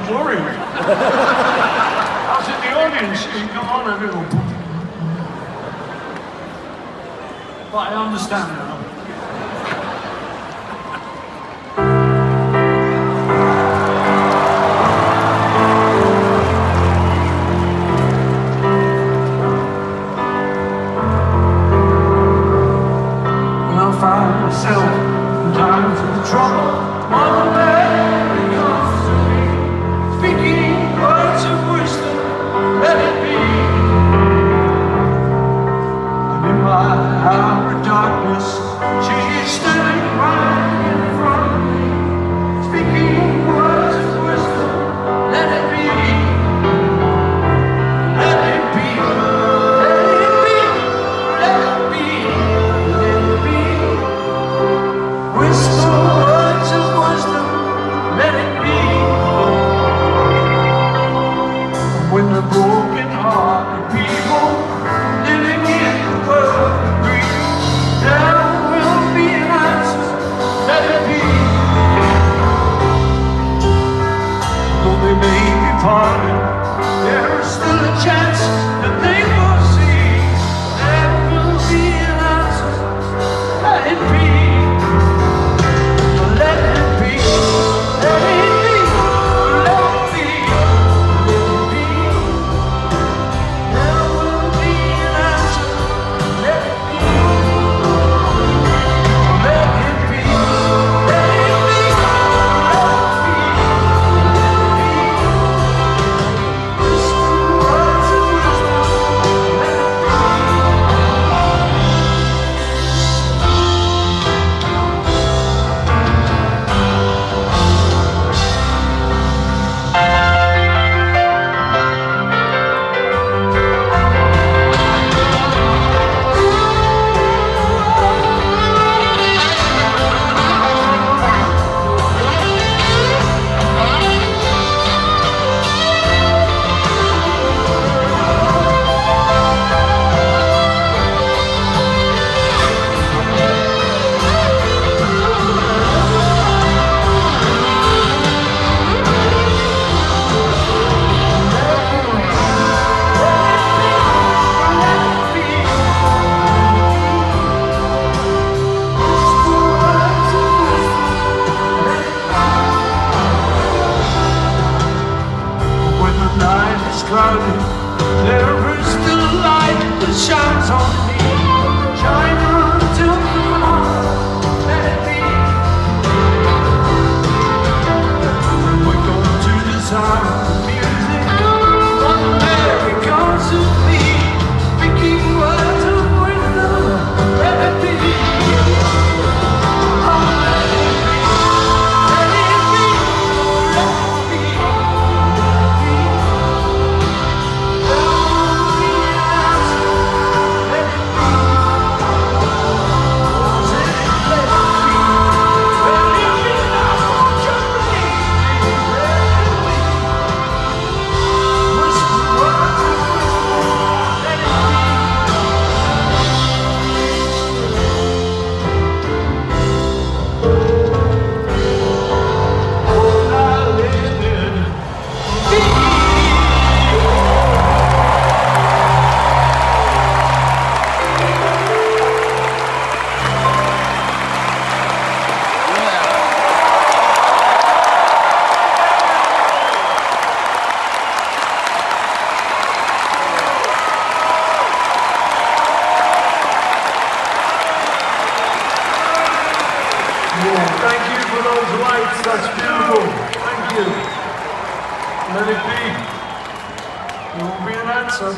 those lights, that's beautiful. Thank you. Let it be. There will be an answer.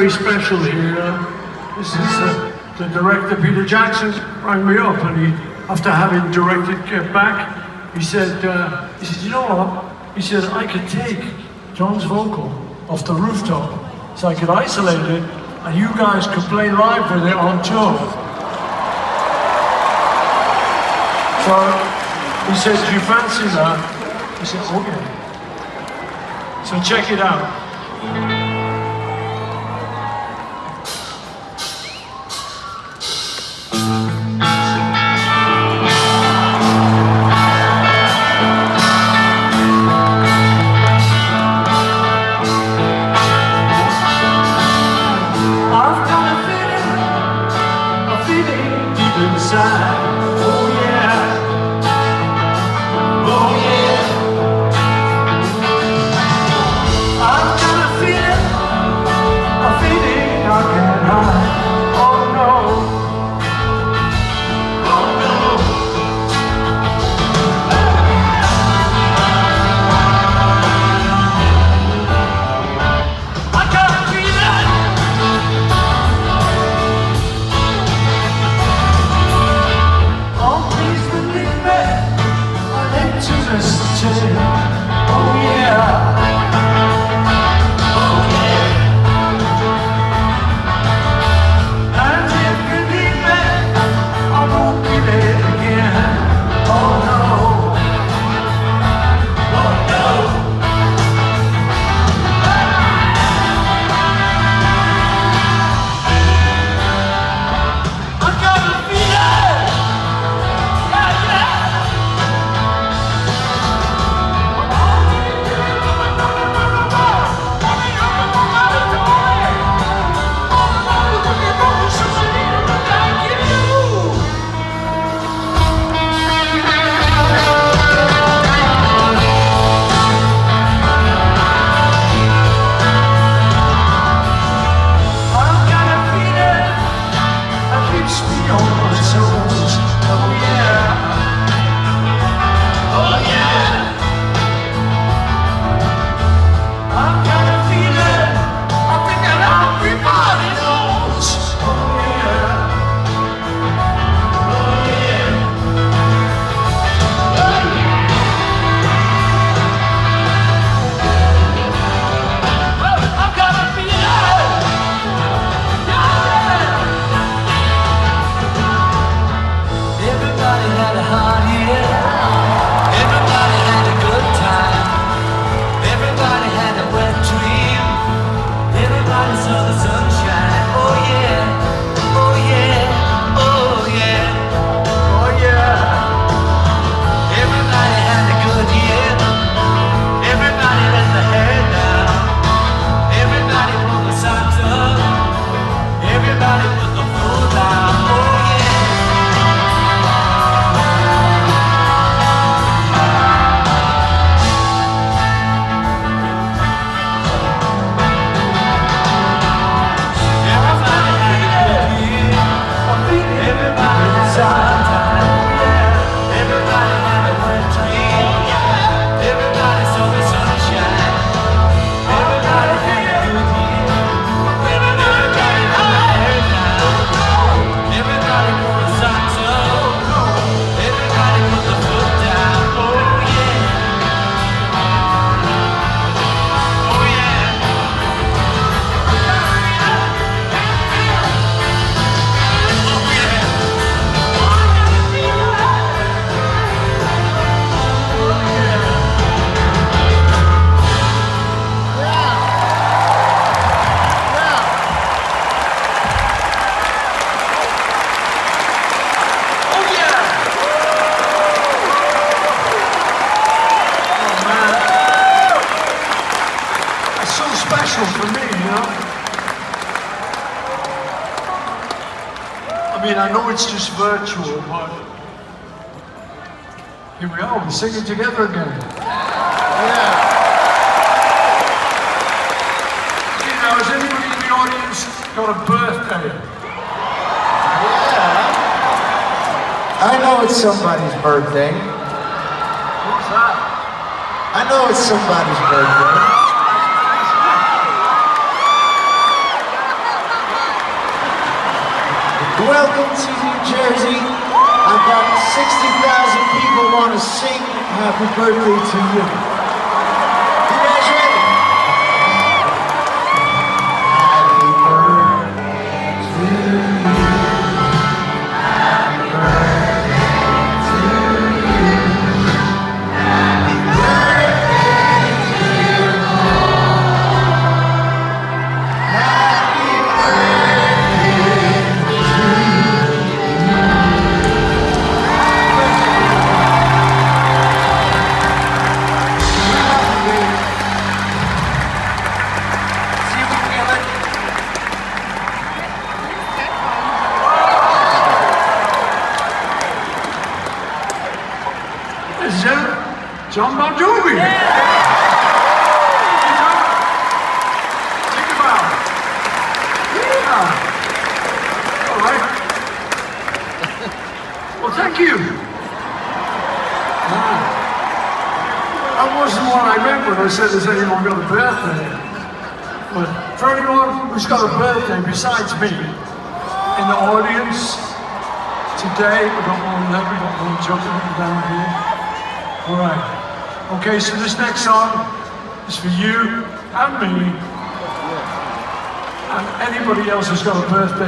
Very special here. Uh, this is uh, the director, Peter Jackson, rang me up, and he, after having directed Get Back, he said, uh, he said, you know what? He said, I could take John's vocal off the rooftop, so I could isolate it, and you guys could play live with it on tour. So he said, do you fancy that? He said, okay. So check it out.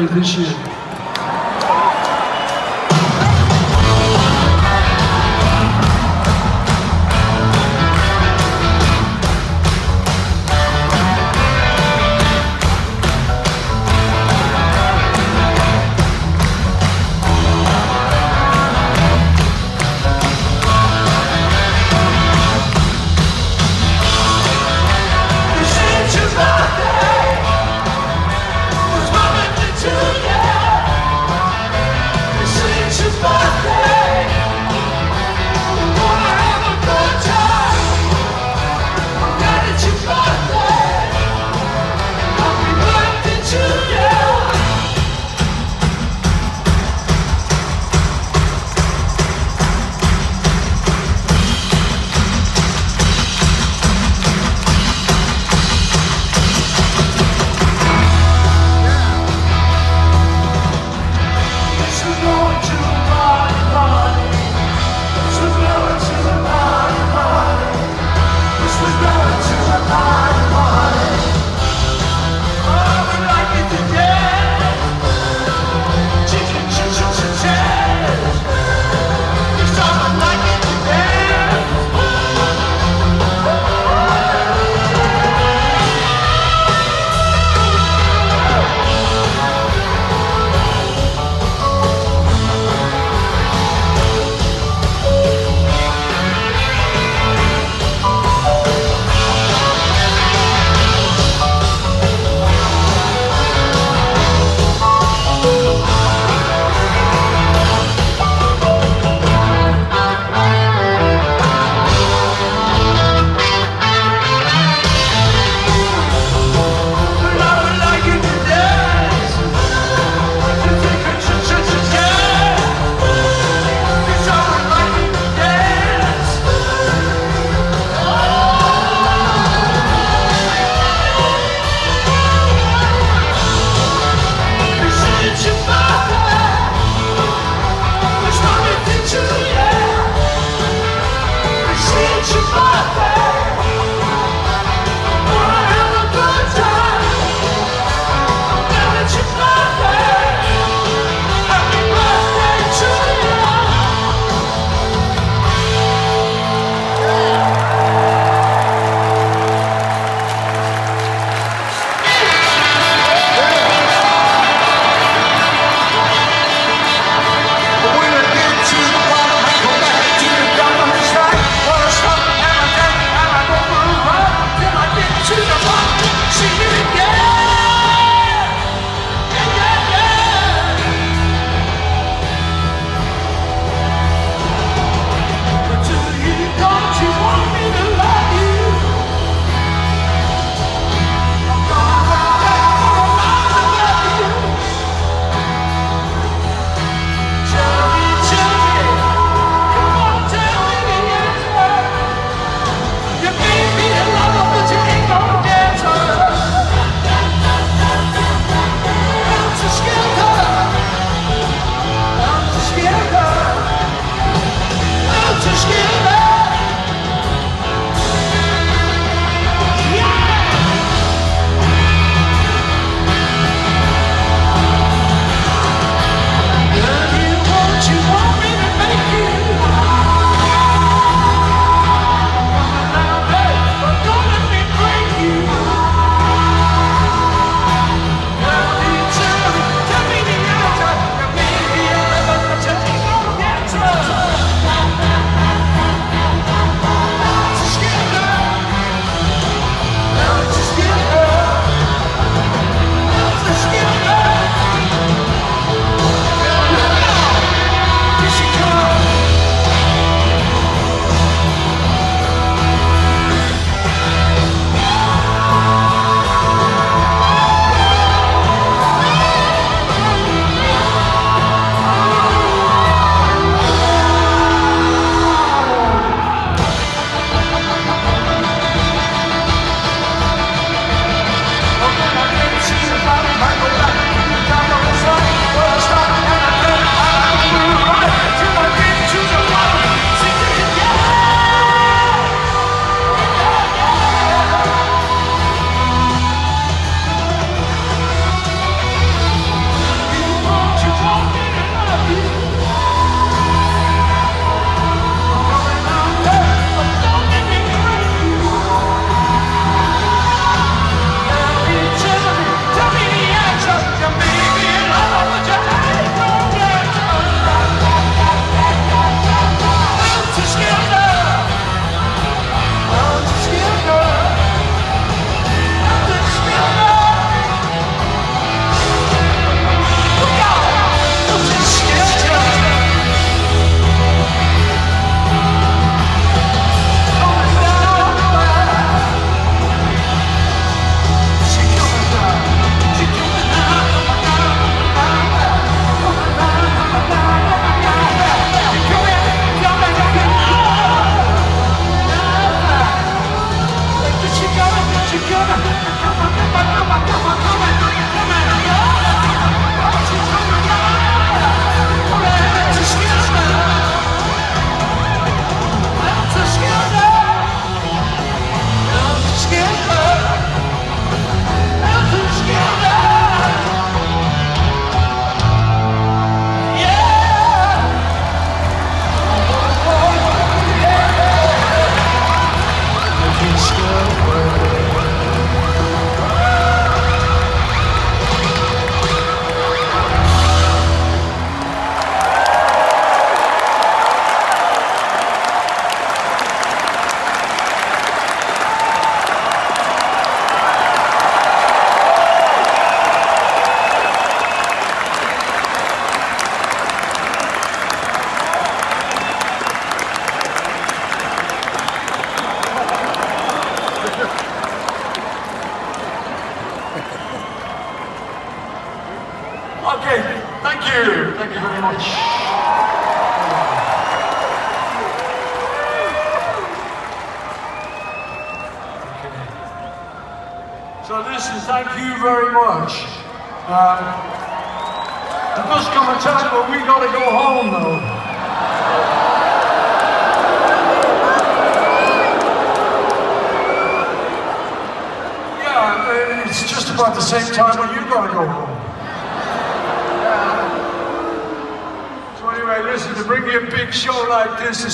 2000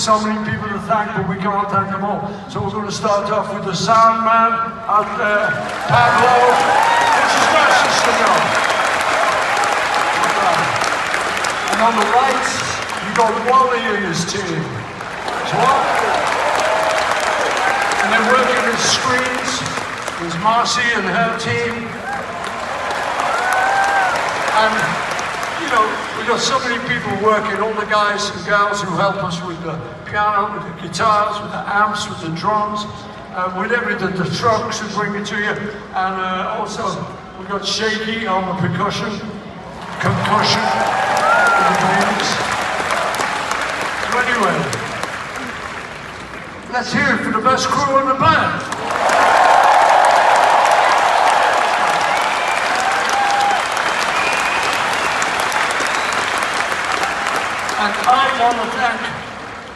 so many people to thank, but we can't thank them all. So we're going to start off with the sound man, and, uh, Pablo. Gracias, señor. And on the right, you got Wally and his team. So, and then working with screens, there's Marcy and her team. And, you know, we've got so many people working, all the guys and girls who help us with the piano, with the guitars, with the amps, with the drums, uh, with everything, the trucks who bring it to you. And uh, also, we've got Shaky on the percussion, concussion, the. So anyway, let's hear it for the best crew in the band. And I want to thank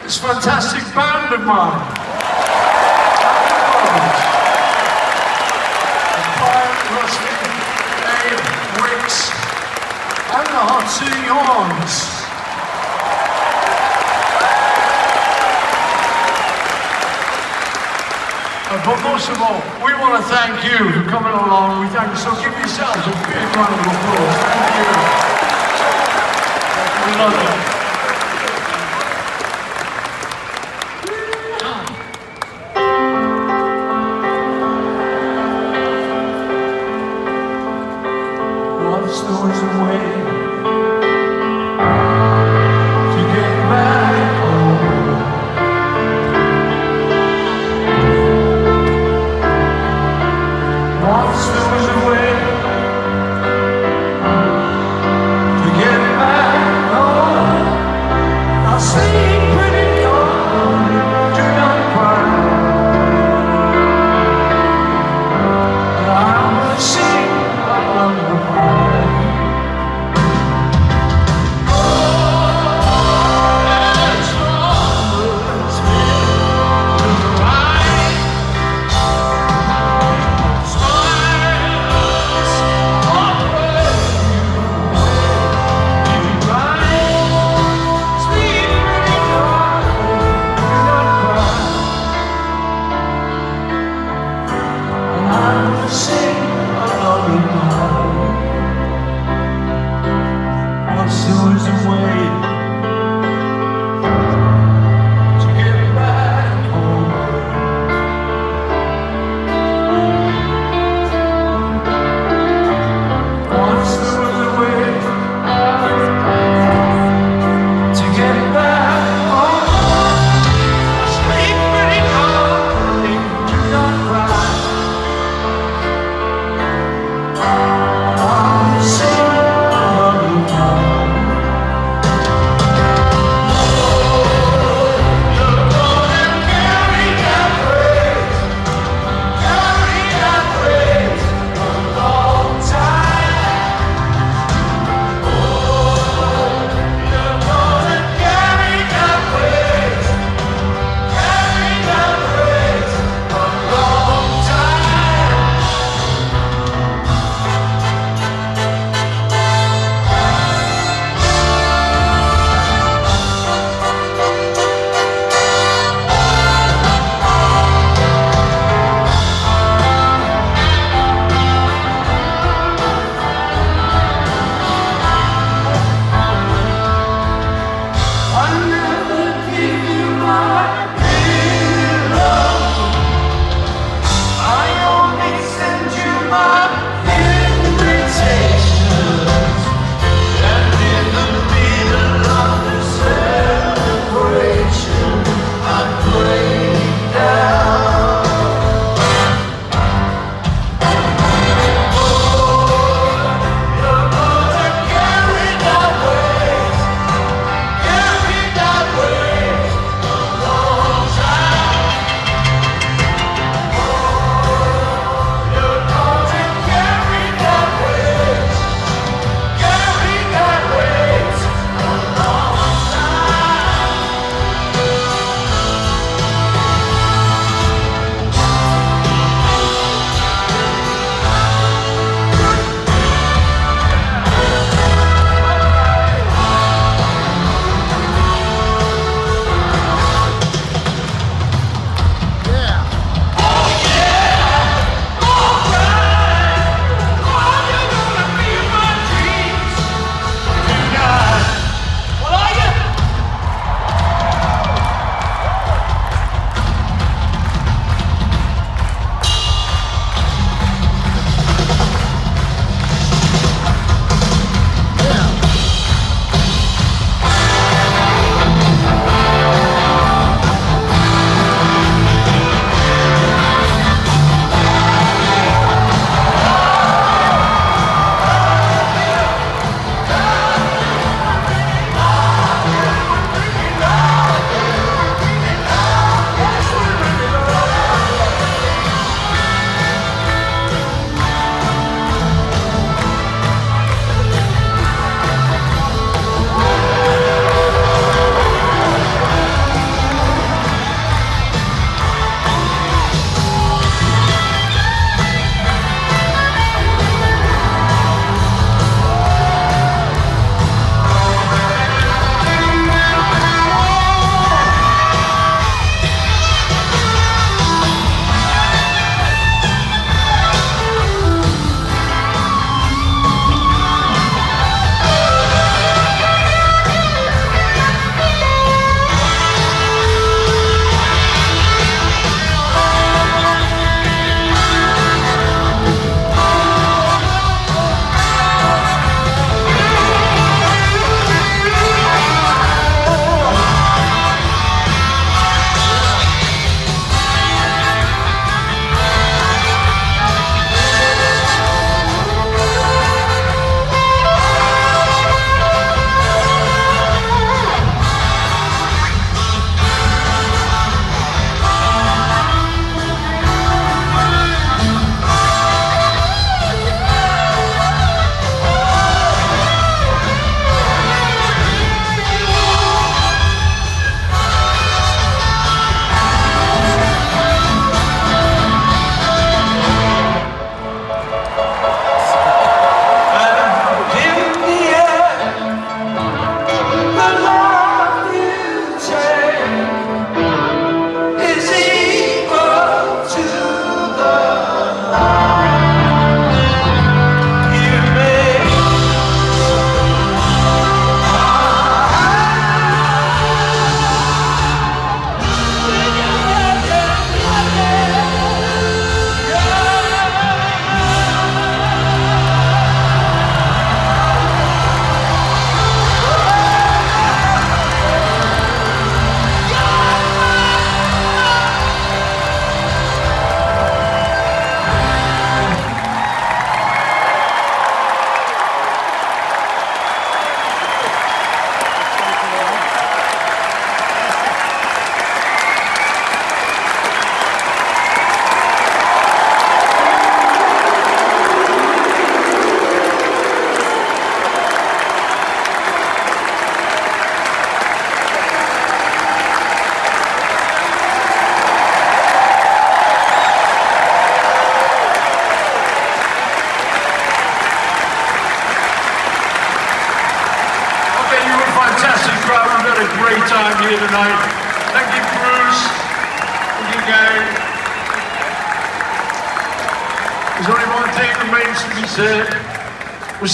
this fantastic band of mine. Brian, Rusty, Abe, Wix, and the Hot Horns. Uh, But most of all, we want to thank you for coming along. We thank you. So give yourselves a big round of applause. Thank you. We love you.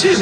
There's